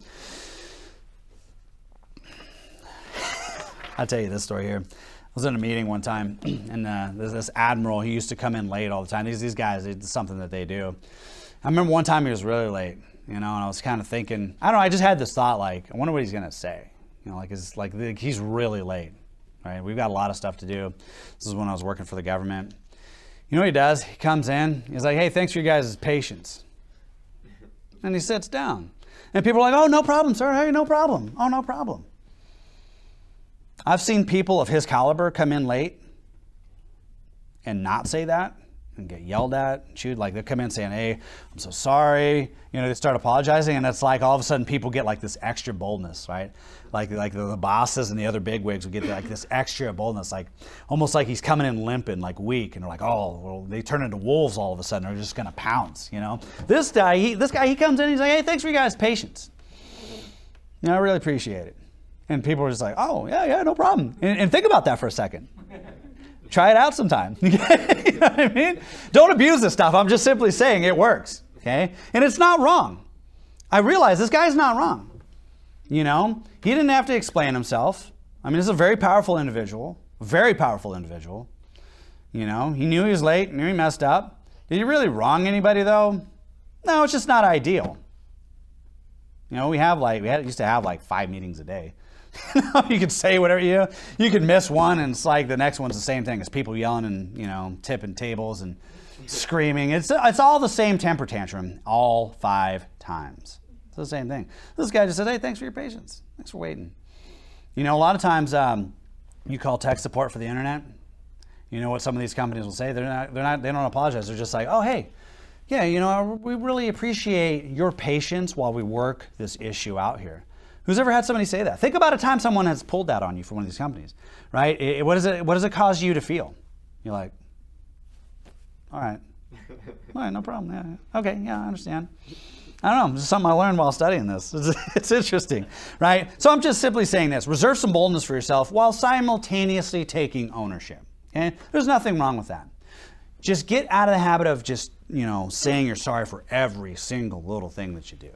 I'll tell you this story here. I was in a meeting one time, and uh, there's this admiral. He used to come in late all the time. These these guys, it's something that they do. I remember one time he was really late, you know, and I was kind of thinking, I don't know. I just had this thought, like, I wonder what he's gonna say. You know, like, it's like he's really late, right? We've got a lot of stuff to do. This is when I was working for the government. You know what he does? He comes in. He's like, "Hey, thanks for your guys' patience," and he sits down. And people are like, "Oh, no problem, sir. Hey, no problem. Oh, no problem." I've seen people of his caliber come in late and not say that and get yelled at, chewed. Like they come in saying, "Hey, I'm so sorry." You know, they start apologizing, and it's like all of a sudden people get like this extra boldness, right? Like like the, the bosses and the other bigwigs would get like this extra boldness, like almost like he's coming in limping, like weak, and they're like, "Oh, well," they turn into wolves all of a sudden. They're just gonna pounce, you know. This guy, he, this guy, he comes in, he's like, "Hey, thanks for you guys' patience." You know, I really appreciate it. And people are just like, oh, yeah, yeah, no problem. And, and think about that for a second. Try it out sometime. you know what I mean? Don't abuse this stuff. I'm just simply saying it works. Okay? And it's not wrong. I realize this guy's not wrong. You know, he didn't have to explain himself. I mean, this is a very powerful individual, very powerful individual. You know, he knew he was late, knew he messed up. Did he really wrong anybody though? No, it's just not ideal. You know, we have like we had, used to have like five meetings a day. you could say whatever you you could miss one and it's like the next one's the same thing. It's people yelling and you know tipping tables and screaming. It's it's all the same temper tantrum all five times. It's the same thing. This guy just said, "Hey, thanks for your patience. Thanks for waiting." You know, a lot of times um, you call tech support for the internet. You know what some of these companies will say? They're not. They're not. They don't apologize. They're just like, "Oh, hey." Yeah, you know, we really appreciate your patience while we work this issue out here. Who's ever had somebody say that? Think about a time someone has pulled that on you for one of these companies, right? It, what, does it, what does it cause you to feel? You're like, all right, all right, no problem. Yeah, okay, yeah, I understand. I don't know. This is something I learned while studying this. It's, it's, interesting, right? So I'm just simply saying this: reserve some boldness for yourself while simultaneously taking ownership. Okay, there's nothing wrong with that. Just get out of the habit of just you know saying you're sorry for every single little thing that you do.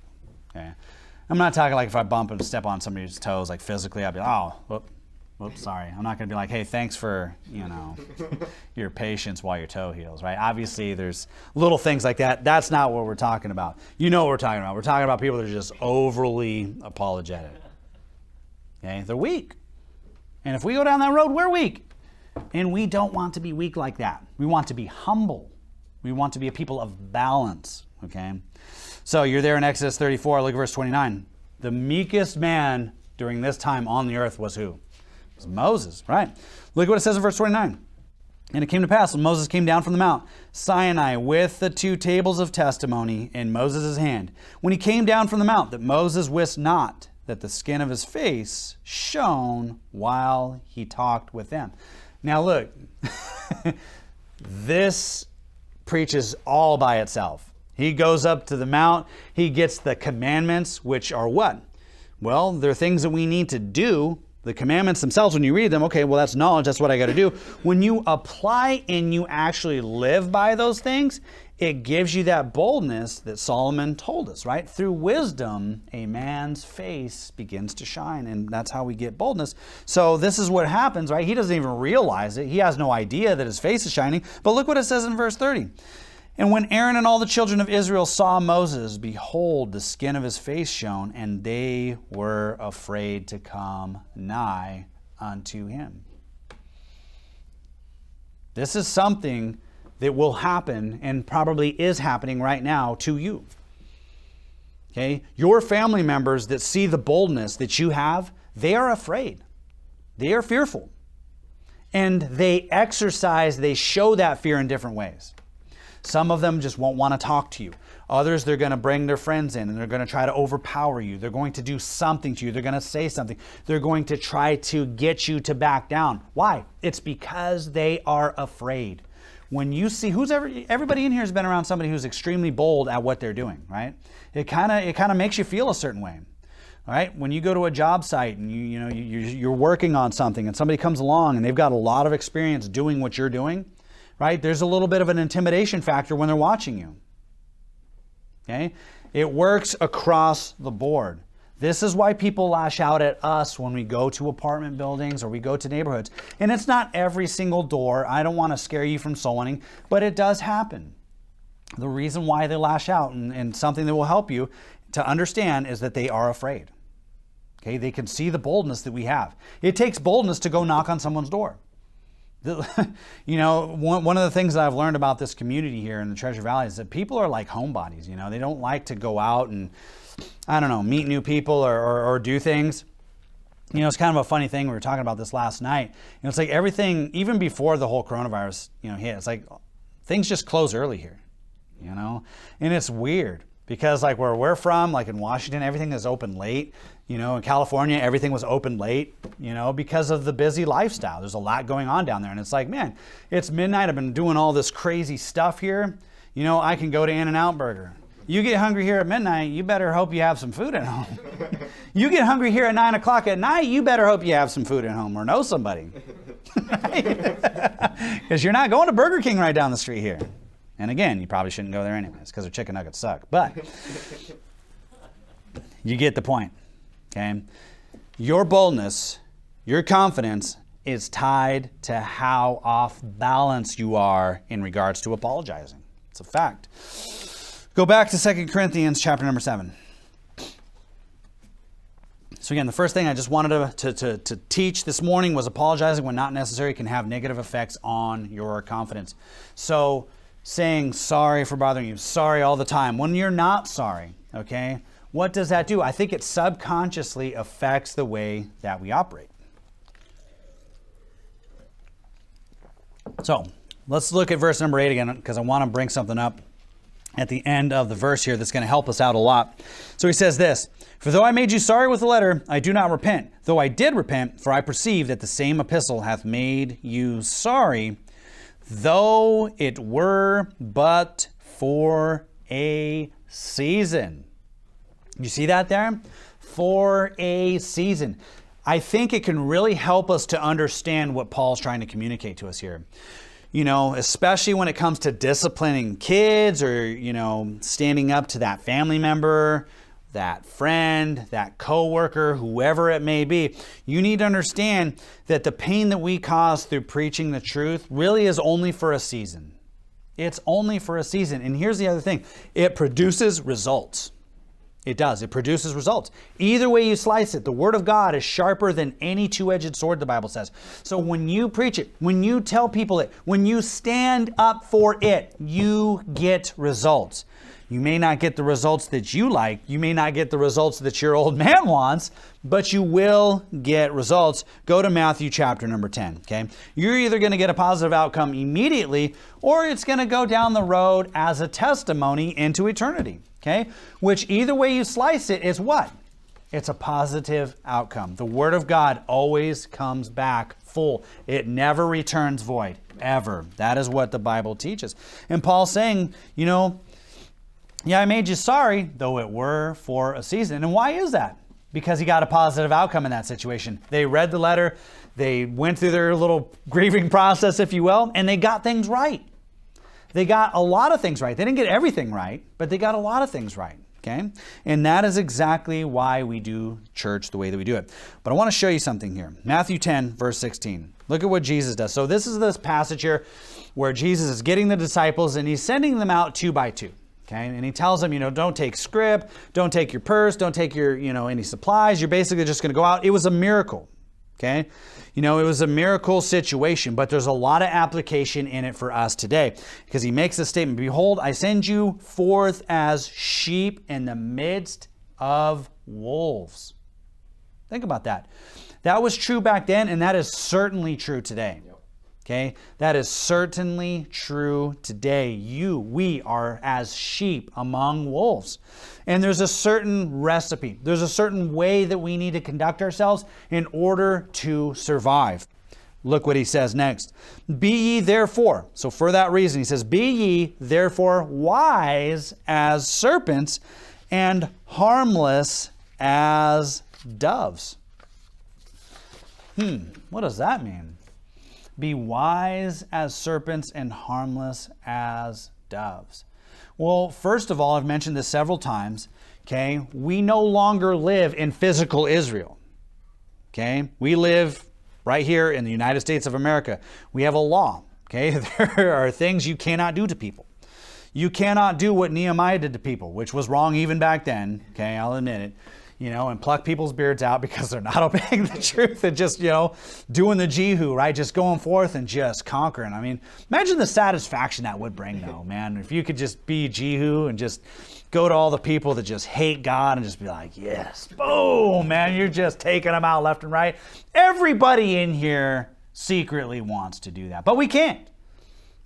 Okay, I'm not talking like if I bump and step on somebody's toes, like physically, I'd be like, oh, whoop, whoops, sorry. I'm not going to be like, hey, thanks for, you know, your patience while your toe heals, right? Obviously, there's little things like that. That's not what we're talking about. You know what we're talking about. We're talking about people that are just overly apologetic. Okay? They're weak. And if we go down that road, we're weak. And we don't want to be weak like that. We want to be humble. We want to be a people of balance, okay? So you're there in Exodus 34, look at verse 29. The meekest man during this time on the earth was who? It was Moses, right? Look what it says in verse 29. And it came to pass when Moses came down from the mount Sinai with the two tables of testimony in Moses' hand, when he came down from the mount, that Moses wist not that the skin of his face shone while he talked with them. Now, look, this preaches all by itself. He goes up to the mount. He gets the commandments, which are what? Well, they're things that we need to do. The commandments themselves, when you read them, okay, well, that's knowledge. That's what I got to do. When you apply and you actually live by those things, it gives you that boldness that Solomon told us, right? Through wisdom, a man's face begins to shine, and that's how we get boldness. So, this is what happens, right? He doesn't even realize it. He has no idea that his face is shining. But look what it says in verse 30. And when Aaron and all the children of Israel saw Moses, behold, the skin of his face shone, and they were afraid to come nigh unto him. This is something that will happen and probably is happening right now to you. Okay? Your family members that see the boldness that you have, they are afraid. They are fearful. And they exercise, they show that fear in different ways. Some of them just won't want to talk to you. Others, they're going to bring their friends in and they're going to try to overpower you. They're going to do something to you. They're going to say something. They're going to try to get you to back down. Why? It's because they are afraid. When you see who's ever everybody in here has been around somebody who's extremely bold at what they're doing, right? It kind of it kind of makes you feel a certain way. All right, when you go to a job site and you you know you, you're working on something and somebody comes along and they've got a lot of experience doing what you're doing, right? There's a little bit of an intimidation factor when they're watching you. Okay? It works across the board. This is why people lash out at us when we go to apartment buildings or we go to neighborhoods. And it's not every single door. I don't want to scare you from soul winning, but it does happen. The reason why they lash out and, and something that will help you to understand is that they are afraid. Okay, they can see the boldness that we have. It takes boldness to go knock on someone's door. you know, one, one of the things that I've learned about this community here in the Treasure Valley is that people are like homebodies. You know, they don't like to go out and, I don't know, meet new people or, or, or do things. You know, it's kind of a funny thing. We were talking about this last night. You know, it's like everything, even before the whole coronavirus, you know, hit, it's like things just close early here, you know? And it's weird because like where we're from, like in Washington, everything is open late. You know, in California, everything was open late, you know, because of the busy lifestyle. There's a lot going on down there. And it's like, man, it's midnight. I've been doing all this crazy stuff here. You know, I can go to In-N-Out Burger. You get hungry here at midnight, you better hope you have some food at home. you get hungry here at 9 o'clock at night, you better hope you have some food at home or know somebody. Because you're not going to Burger King right down the street here. And again, you probably shouldn't go there anyways because their chicken nuggets suck. But you get the point. Okay? Your boldness, your confidence is tied to how off balance you are in regards to apologizing. It's a fact. Go back to 2 Corinthians chapter number 7. So, again, the first thing I just wanted to, to, to, to, teach this morning was apologizing when not necessary can have negative effects on your confidence. So, saying sorry for bothering you, sorry all the time, when you're not sorry, okay, what does that do? I think it subconsciously affects the way that we operate. So let's look at verse number eight again because I want to bring something up at the end of the verse here that's going to help us out a lot. So he says this For though I made you sorry with the letter, I do not repent. Though I did repent, for I perceive that the same epistle hath made you sorry, though it were but for a season. You see that there? For a season. I think it can really help us to understand what Paul's trying to communicate to us here. You know, especially when it comes to disciplining kids or, you know, standing up to that family member, that friend, that coworker, whoever it may be. You need to understand that the pain that we cause through preaching the truth really is only for a season. It's only for a season. And here's the other thing it produces results. It does. It produces results. Either way you slice it, the Word of God is sharper than any two edged sword, the Bible says. So when you preach it, when you tell people it, when you stand up for it, you get results. You may not get the results that you like, you may not get the results that your old man wants, but you will get results. Go to Matthew chapter number 10, okay? You're either going to get a positive outcome immediately or it's going to go down the road as a testimony into eternity okay? Which either way you slice it is what? It's a positive outcome. The Word of God always comes back full, it never returns void, ever. That is what the Bible teaches. And Paul's saying, you know, yeah, I made you sorry, though it were for a season. And why is that? Because he got a positive outcome in that situation. They read the letter, they went through their little grieving process, if you will, and they got things right. They got a lot of things right. They didn't get everything right, but they got a lot of things right. Okay? And that is exactly why we do church the way that we do it. But I want to show you something here. Matthew 10, verse 16. Look at what Jesus does. So this is this passage here where Jesus is getting the disciples and he's sending them out two by two. Okay, and he tells them, you know, don't take scrip, don't take your purse, don't take your, you know, any supplies. You're basically just going to go out. It was a miracle. Okay, you know, it was a miracle situation, but there's a lot of application in it for us today because he makes a statement Behold, I send you forth as sheep in the midst of wolves. Think about that. That was true back then, and that is certainly true today. Okay, that is certainly true today. You, we are as sheep among wolves. And there's a certain recipe, there's a certain way that we need to conduct ourselves in order to survive. Look what he says next. Be ye therefore, so for that reason, he says, Be ye therefore wise as serpents and harmless as doves. Hmm, what does that mean? Be wise as serpents and harmless as doves. Well, first of all, I've mentioned this several times. Okay, we no longer live in physical Israel. Okay, we live right here in the United States of America. We have a law. Okay, there are things you cannot do to people. You cannot do what Nehemiah did to people, which was wrong even back then. Okay, I'll admit it you know, and pluck people's beards out because they're not obeying the truth and just, you know, doing the Jehu, right? Just going forth and just conquering. I mean, imagine the satisfaction that would bring, though, man. If you could just be Jehu and just go to all the people that just hate God and just be like, yes, boom, man, you're just taking them out left and right. Everybody in here secretly wants to do that, but we can't.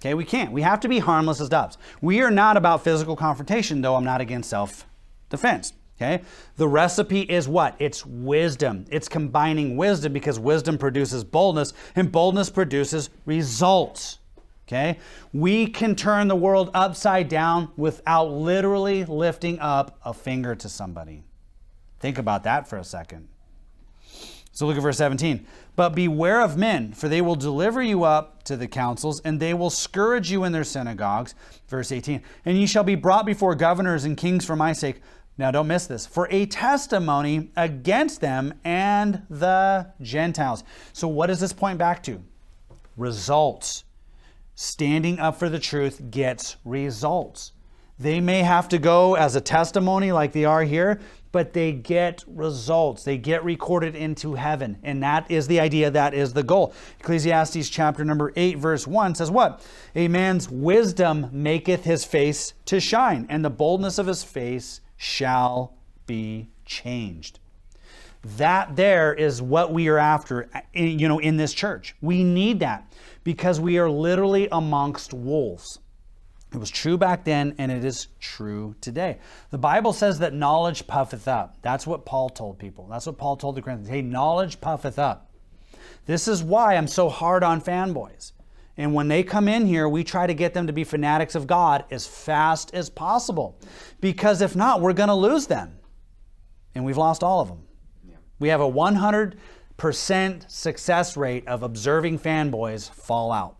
Okay, we can't. We have to be harmless as doves. We are not about physical confrontation, though I'm not against self defense. Okay? The recipe is what? It's wisdom. It's combining wisdom because wisdom produces boldness and boldness produces results. Okay? We can turn the world upside down without literally lifting up a finger to somebody. Think about that for a second. So look at verse 17. But beware of men, for they will deliver you up to the councils, and they will scourge you in their synagogues. Verse 18. And ye shall be brought before governors and kings for my sake now, don't miss this for a testimony against them and the Gentiles. So, what does this point back to? Results. Standing up for the truth gets results. They may have to go as a testimony like they are here, but they get results. They get recorded into heaven. And that is the idea, that is the goal. Ecclesiastes chapter number 8, verse 1 says, What? A man's wisdom maketh his face to shine, and the boldness of his face shall be changed. That there is what we are after, uh, you know, in this church. We need that because we are literally amongst wolves. It was true back then and it is true today. The Bible says that knowledge puffeth up. That's what Paul told people. That's what Paul told the Corinthians. Hey, knowledge puffeth up. This is why I'm so hard on fanboys. And when they come in here, we try to get them to be fanatics of God as fast as possible. Because if not, we're going to lose them. And we've lost all of them. Yeah. We have a 100% success rate of observing fanboys fall out.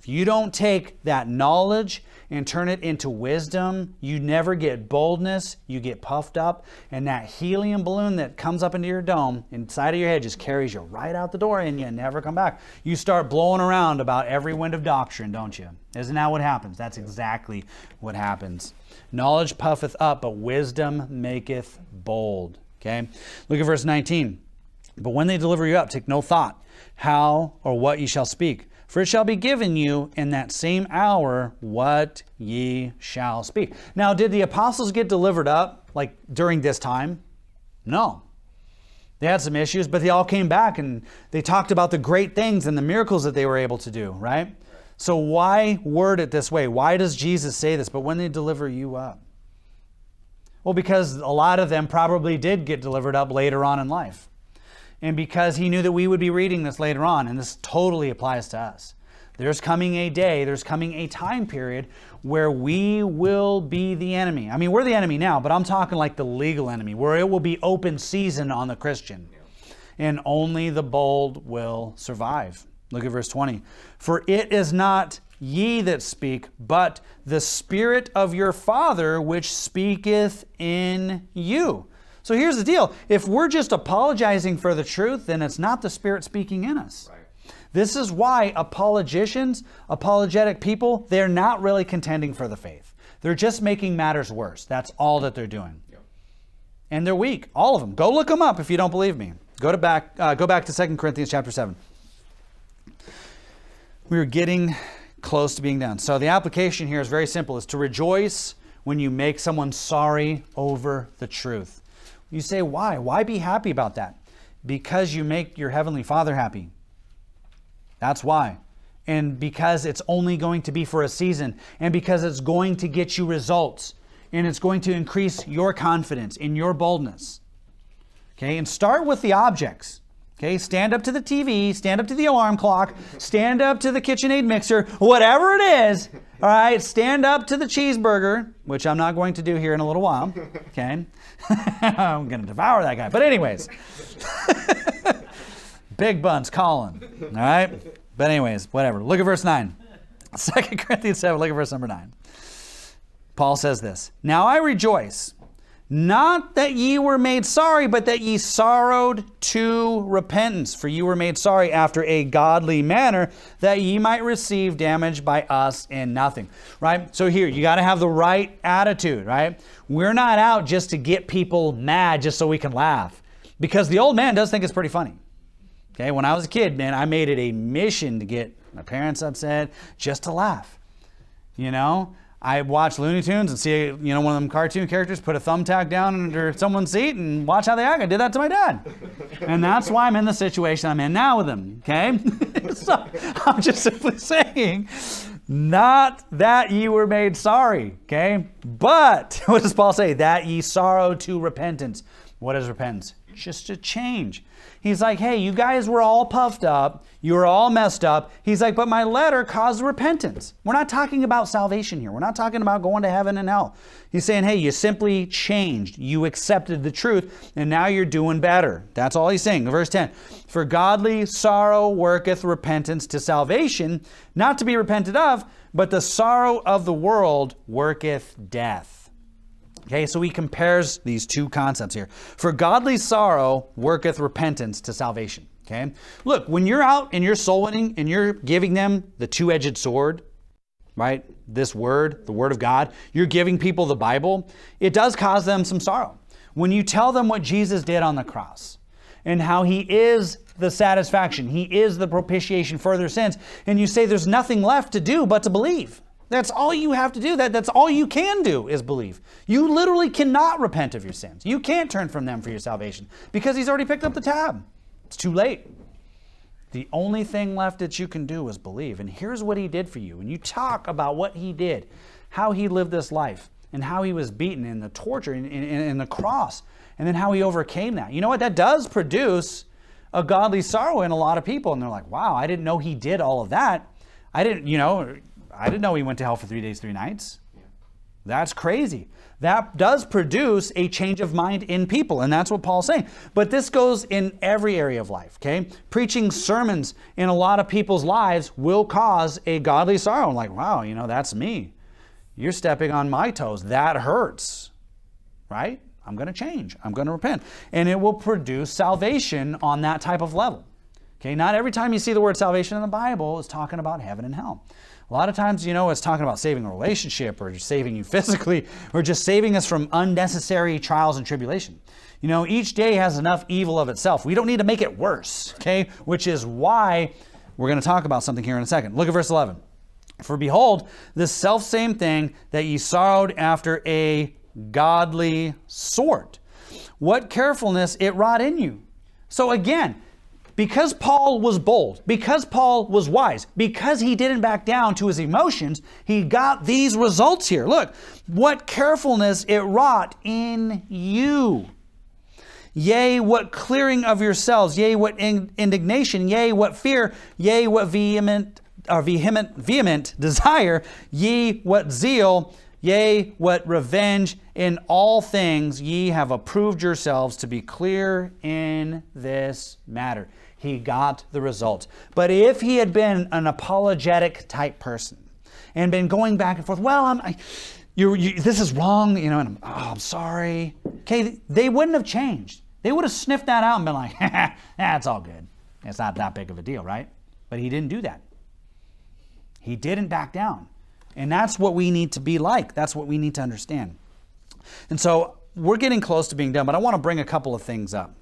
If you don't take that knowledge and turn it into wisdom, you never get boldness, you get puffed up, and that helium balloon that comes up into your dome inside of your head just carries you right out the door and you never come back. You start blowing around about every wind of doctrine, don't you? Isn't that what happens? That's exactly what happens. Knowledge puffeth up, but wisdom maketh bold. Okay? Look at verse 19. But when they deliver you up, take no thought how or what ye shall speak for it shall be given you in that same hour what ye shall speak. Now, did the apostles get delivered up like during this time? No. They had some issues, but they all came back and they talked about the great things and the miracles that they were able to do, right? So, why word it this way? Why does Jesus say this? But when they deliver you up? Well, because a lot of them probably did get delivered up later on in life and because he knew that we would be reading this later on, and this totally applies to us. There's coming a day, there's coming a time period where we will be the enemy. I mean, we're the enemy now, but I'm talking like the legal enemy, where it will be open season on the Christian. And only the bold will survive. Look at verse 20. For it is not ye that speak, but the Spirit of your Father which speaketh in you. So here's the deal if we're just apologizing for the truth, then it's not the Spirit speaking in us. Right. This is why apologicians, apologetic people, they're not really contending for the faith. They're just making matters worse. That's all that they're doing. Yep. And they're weak, all of them. Go look them up if you don't believe me. Go to back, uh, go back to 2 Corinthians chapter 7. We are getting close to being done. So the application here is very simple: is to rejoice when you make someone sorry over the truth. You say, why? Why be happy about that? Because you make your heavenly Father happy. That's why. And because it's only going to be for a season, and because it's going to get you results, and it's going to increase your confidence in your boldness. Okay, and start with the objects. Okay, stand up to the TV, stand up to the alarm clock, stand up to the KitchenAid mixer, whatever it is. All right, stand up to the cheeseburger, which I'm not going to do here in a little while. Okay, I'm going to devour that guy. But, anyways, big buns, Colin. All right, but, anyways, whatever. Look at verse 9. 2 Corinthians 7, look at verse number 9. Paul says this Now I rejoice not that ye were made sorry, but that ye sorrowed to repentance. For ye were made sorry after a godly manner, that ye might receive damage by us in nothing. Right? So here, you got to have the right attitude, right? We're not out just to get people mad just so we can laugh. Because the old man does think it's pretty funny. Okay, when I was a kid, man, I made it a mission to get my parents upset just to laugh. You know? I watch Looney Tunes and see, you know, one of them cartoon characters put a thumbtack down under someone's seat and watch how they act. I did that to my dad. And that's why I'm in the situation I'm in now with him, okay? so I'm just simply saying, not that ye were made sorry, okay? But, what does Paul say? That ye sorrow to repentance. What is repentance? Just a change. He's like, hey, you guys were all puffed up. You were all messed up. He's like, but my letter caused repentance. We're not talking about salvation here. We're not talking about going to heaven and hell. He's saying, hey, you simply changed. You accepted the truth, and now you're doing better. That's all he's saying. Verse 10 For godly sorrow worketh repentance to salvation, not to be repented of, but the sorrow of the world worketh death. Okay, so he compares these two concepts here. For godly sorrow worketh repentance to salvation. Okay, look, when you're out and you're soul winning and you're giving them the two edged sword, right? This word, the word of God, you're giving people the Bible, it does cause them some sorrow. When you tell them what Jesus did on the cross and how he is the satisfaction, he is the propitiation for their sins, and you say there's nothing left to do but to believe. That's all you have to do. That, that's all you can do is believe. You literally cannot repent of your sins. You can't turn from them for your salvation because He's already picked up the tab. It's too late. The only thing left that you can do is believe. And here's what He did for you. And you talk about what He did, how He lived this life, and how He was beaten, and the torture, and, and, and the cross, and then how He overcame that. You know what? That does produce a godly sorrow in a lot of people. And they're like, wow, I didn't know He did all of that. I didn't, you know, I didn't know he went to hell for three days, three nights. That's crazy. That does produce a change of mind in people, and that's what Paul's saying. But this goes in every area of life, okay? Preaching sermons in a lot of people's lives will cause a godly sorrow. Like, wow, you know, that's me. You're stepping on my toes. That hurts, right? I'm going to change. I'm going to repent. And it will produce salvation on that type of level. Okay, not every time you see the word salvation in the Bible is talking about heaven and hell. A lot of times, you know, it's talking about saving a relationship or saving you physically or just saving us from unnecessary trials and tribulation. You know, each day has enough evil of itself. We don't need to make it worse, okay? Which is why we're going to talk about something here in a second. Look at verse 11. For behold, the self same thing that ye sorrowed after a godly sort. What carefulness it wrought in you. So again, because Paul was bold, because Paul was wise, because he didn't back down to his emotions, he got these results here. Look, what carefulness it wrought in you. Yea, what clearing of yourselves, yea, what indignation, yea, what fear, yea, what vehement, or uh, vehement, vehement desire, yea, what zeal, yea, what revenge, in all things ye have approved yourselves to be clear in this matter he got the result. But if he had been an apologetic type person and been going back and forth, well, I'm, I, you, you, this is wrong, you know, and I'm, oh, I'm sorry. Okay, they wouldn't have changed. They would have sniffed that out and been like, that's all good. It's not that big of a deal, right? But he didn't do that. He didn't back down. And that's what we need to be like. That's what we need to understand. And so we're getting close to being done, but I want to bring a couple of things up.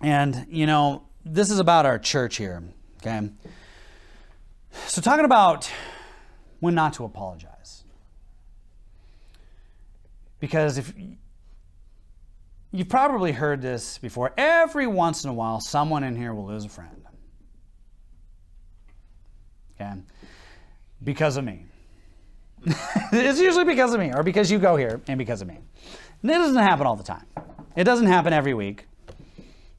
And, you know, this is about our church here, okay? So, talking about when not to apologize. Because if you've probably heard this before, every once in a while, someone in here will lose a friend. Okay? Because of me. it's usually because of me, or because you go here and because of me. And it doesn't happen all the time. It doesn't happen every week.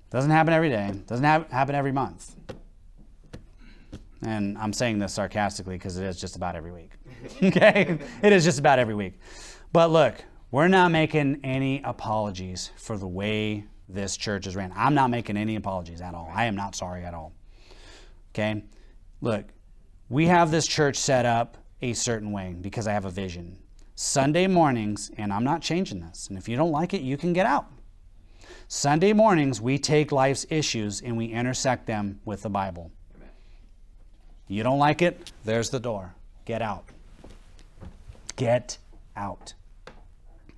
Doesn't happen every day. Doesn't ha- happen every month. And I'm saying this sarcastically because it is just about every week. okay? It is just about every week. But look, we're not making any apologies for the way this church is ran. I'm not making any apologies at all. I am not sorry at all. Okay? Look, we have this church set up a certain way because I have a vision. Sunday mornings, and I'm not changing this, and if you don't like it, you can get out. Sunday mornings, we take life's issues and we intersect them with the Bible. You don't like it? There's the door. Get out. Get out.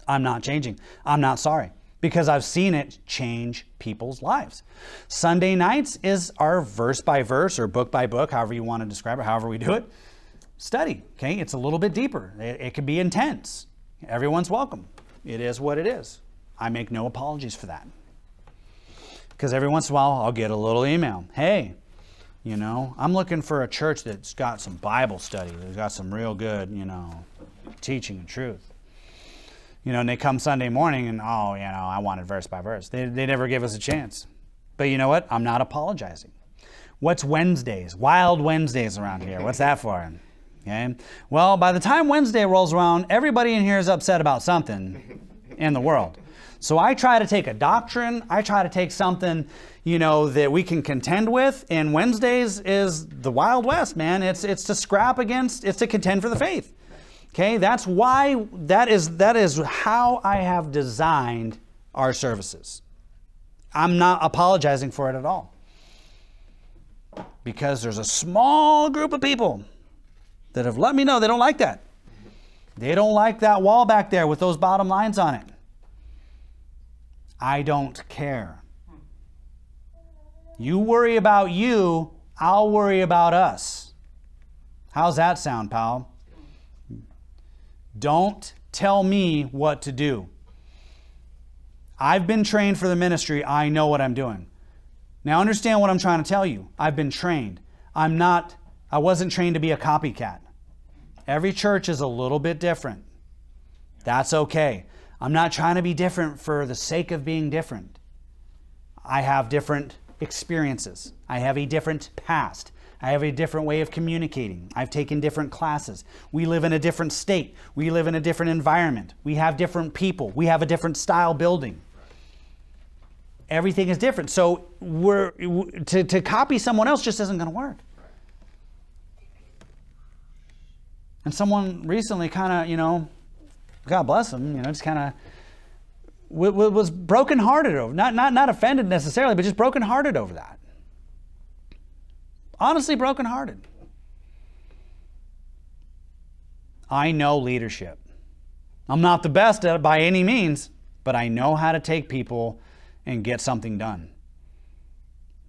I'm not changing. I'm not sorry because I've seen it change people's lives. Sunday nights is our verse by verse or book by book, however you want to describe it, however we do it. Study, okay? It's a little bit deeper. It, it can be intense. Everyone's welcome. It is what it is. I make no apologies for that. Because every once in a while, I'll get a little email. Hey, you know, I'm looking for a church that's got some Bible study, that's got some real good, you know, teaching and truth. You know, and they come Sunday morning and, oh, you know, I wanted verse by verse. They, they never give us a chance. But you know what? I'm not apologizing. What's Wednesdays? Wild Wednesdays around here. What's that for? Okay. Well, by the time Wednesday rolls around, everybody in here is upset about something in the world. So I try to take a doctrine, I try to take something, you know, that we can contend with, and Wednesdays is the Wild West, man. It's it's to scrap against, it's to contend for the faith. Okay? That's why that is that is how I have designed our services. I'm not apologizing for it at all. Because there's a small group of people that have let me know they don't like that. They don't like that wall back there with those bottom lines on it. I don't care. You worry about you, I'll worry about us. How's that sound, pal? Don't tell me what to do. I've been trained for the ministry. I know what I'm doing. Now understand what I'm trying to tell you. I've been trained. I'm not I wasn't trained to be a copycat. Every church is a little bit different. That's okay. I'm not trying to be different for the sake of being different. I have different experiences. I have a different past. I have a different way of communicating. I've taken different classes. We live in a different state. We live in a different environment. We have different people. We have a different style building. Everything is different. So we're to, to copy someone else just isn't going to work. And someone recently kind of, you know, God bless him, you know, just kind of was brokenhearted over, not, not, not offended necessarily, but just brokenhearted over that. Honestly, brokenhearted. I know leadership. I'm not the best at it by any means, but I know how to take people and get something done.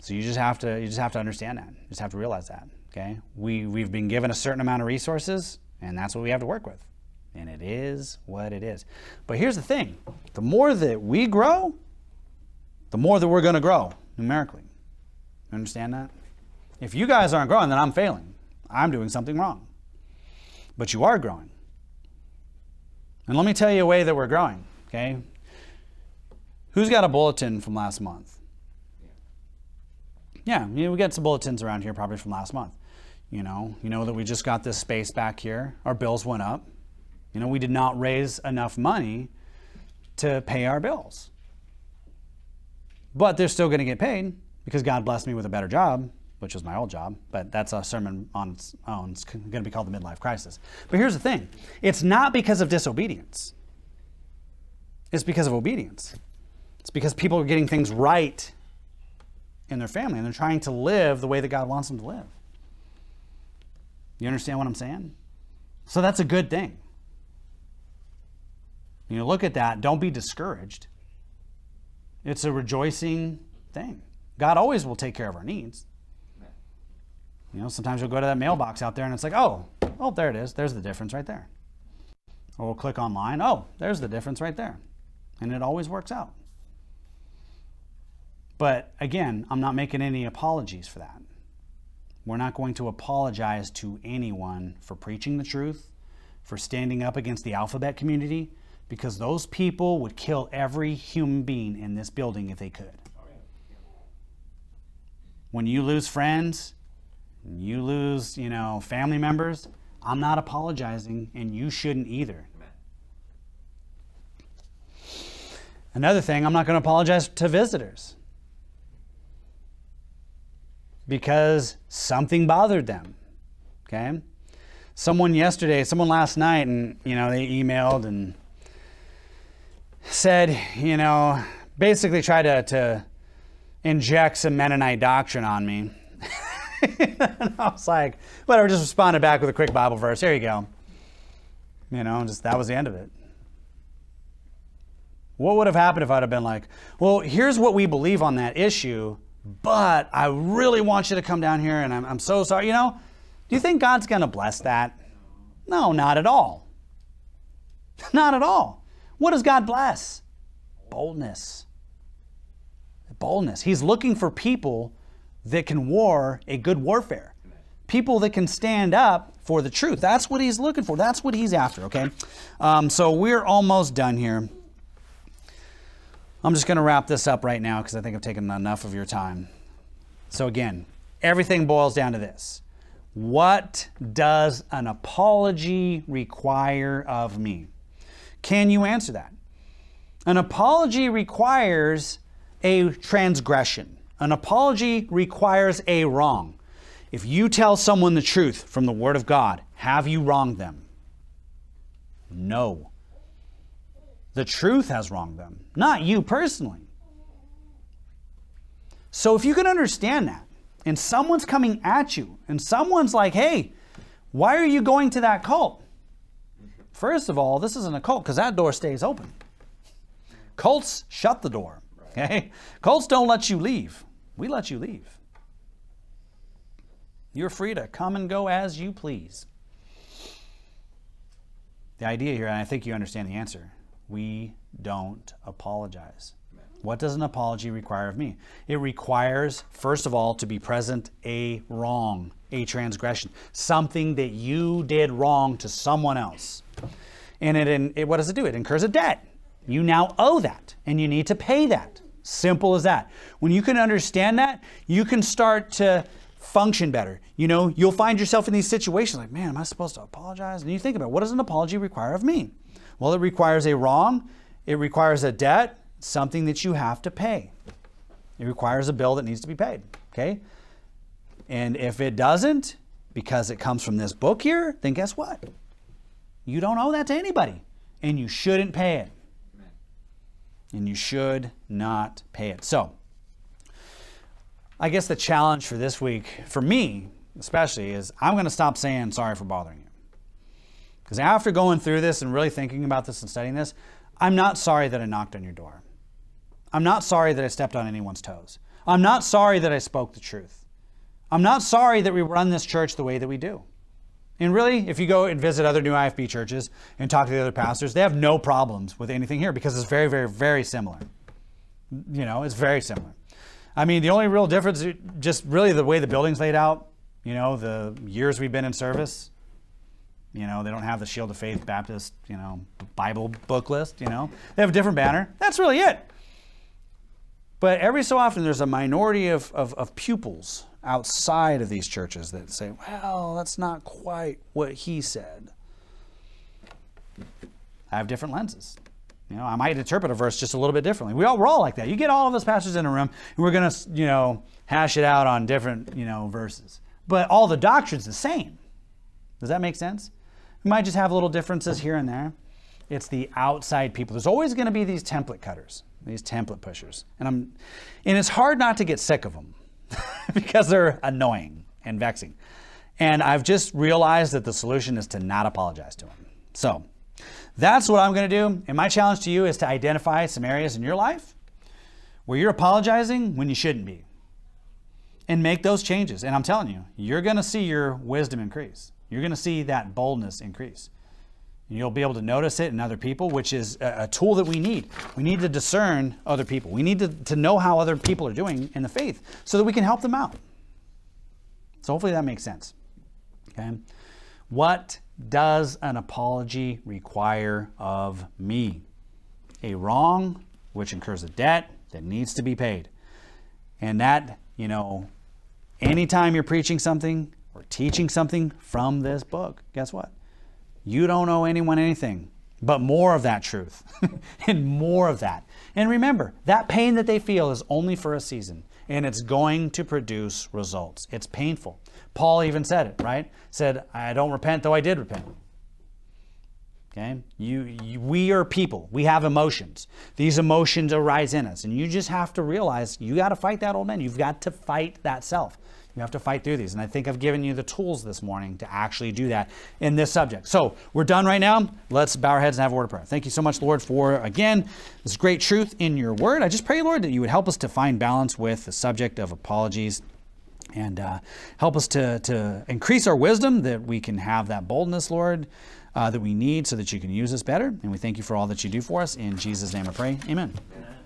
So you just have to you just have to understand that. You just have to realize that. Okay? We we've been given a certain amount of resources, and that's what we have to work with and it is what it is. But here's the thing the more that we grow, the more that we're going to grow numerically. You understand that? If you guys aren't growing, then I'm failing. I'm doing something wrong. But you are growing. And let me tell you a way that we're growing, okay? Who's got a bulletin from last month? Yeah, you know, we get some bulletins around here probably from last month. You know, you know that we just got this space back here. Our bills went up. You know, we did not raise enough money to pay our bills. But they're still going to get paid because God blessed me with a better job, which was my old job. But that's a sermon on its own. It's going to be called the midlife crisis. But here's the thing it's not because of disobedience, it's because of obedience. It's because people are getting things right in their family and they're trying to live the way that God wants them to live. You understand what I'm saying? So that's a good thing. You know, look at that. Don't be discouraged. It's a rejoicing thing. God always will take care of our needs. You know, sometimes you'll go to that mailbox out there and it's like, oh, oh, there it is. There's the difference right there. Or we'll click online. Oh, there's the difference right there. And it always works out. But again, I'm not making any apologies for that. We're not going to apologize to anyone for preaching the truth, for standing up against the alphabet community, because those people would kill every human being in this building if they could. When you lose friends, you lose, you know, family members, I'm not apologizing, and you shouldn't either. Another thing, I'm not going to apologize to visitors because something bothered them. Okay? Someone yesterday, someone last night, and you know, they emailed and said, you know, basically tried to, to inject some Mennonite doctrine on me. and I was like, whatever, just responded back with a quick Bible verse. Here you go. You know, just that was the end of it. What would have happened if I'd have been like, well, here's what we believe on that issue, but I really want you to come down here and I'm, I'm so sorry. You know, do you think God's going to bless that? No, not at all. Not at all. What does God bless? Boldness. Boldness. He's looking for people that can war a good warfare. People that can stand up for the truth. That's what he's looking for. That's what he's after, okay? Um, so we're almost done here. I'm just going to wrap this up right now because I think I've taken enough of your time. So, again, everything boils down to this What does an apology require of me? Can you answer that? An apology requires a transgression. An apology requires a wrong. If you tell someone the truth from the Word of God, have you wronged them? No. The truth has wronged them, not you personally. So if you can understand that, and someone's coming at you, and someone's like, hey, why are you going to that cult? First of all, this isn't a cult because that door stays open. Cults shut the door. Okay? Cults don't let you leave. We let you leave. You're free to come and go as you please. The idea here, and I think you understand the answer, we don't apologize. What does an apology require of me? It requires, first of all, to be present a wrong, a transgression, something that you did wrong to someone else. And it, it, what does it do? It incurs a debt. You now owe that, and you need to pay that. Simple as that. When you can understand that, you can start to function better. You know, you'll find yourself in these situations like, man, am I supposed to apologize? And you think about what does an apology require of me? Well, it requires a wrong, it requires a debt, something that you have to pay. It requires a bill that needs to be paid. Okay? And if it doesn't, because it comes from this book here, then guess what? You don't owe that to anybody. And you shouldn't pay it. And you should not pay it. So, I guess the challenge for this week, for me especially, is I'm going to stop saying sorry for bothering you. Because after going through this and really thinking about this and studying this, I'm not sorry that I knocked on your door. I'm not sorry that I stepped on anyone's toes. I'm not sorry that I spoke the truth. I'm not sorry that we run this church the way that we do. And really, if you go and visit other new IFB churches and talk to the other pastors, they have no problems with anything here because it's very, very, very similar. You know, it's very similar. I mean, the only real difference is just really the way the building's laid out, you know, the years we've been in service. You know, they don't have the Shield of Faith Baptist, you know, Bible book list, you know. They have a different banner. That's really it. But every so often there's a minority of, of, of pupils outside of these churches that say, well, that's not quite what he said. I have different lenses. You know, I might interpret a verse just a little bit differently. We all, we're all like that. You get all of us pastors in a room, and we're going to, you know, hash it out on different, you know, verses. But all the doctrine's the same. Does that make sense? We might just have little differences here and there. It's the outside people. There's always going to be these template cutters, these template pushers. And I'm and it's hard not to get sick of them. because they're annoying and vexing. And I've just realized that the solution is to not apologize to them. So that's what I'm going to do. And my challenge to you is to identify some areas in your life where you're apologizing when you shouldn't be and make those changes. And I'm telling you, you're going to see your wisdom increase. You're going to see that boldness increase. And you'll be able to notice it in other people, which is a, tool that we need. We need to discern other people. We need to, to know how other people are doing in the faith so that we can help them out. So hopefully that makes sense. Okay. What does an apology require of me? A wrong which incurs a debt that needs to be paid. And that, you know, anytime you're preaching something or teaching something from this book, guess what? You don't owe anyone anything but more of that truth and more of that. And remember, that pain that they feel is only for a season and it's going to produce results. It's painful. Paul even said it, right? Said, I don't repent, though I did repent. Okay? You, you, we are people. We have emotions. These emotions arise in us. And you just have to realize you got to fight that old man. You've got to fight that self. You have to fight through these. And I think I've given you the tools this morning to actually do that in this subject. So we're done right now. Let's bow our heads and have a word of prayer. Thank you so much, Lord, for, again, this great truth in your word. I just pray, Lord, that you would help us to find balance with the subject of apologies and uh, help us to, to increase our wisdom that we can have that boldness, Lord, uh, that we need so that you can use us better. And we thank you for all that you do for us. In Jesus' name I pray. Amen. Amen.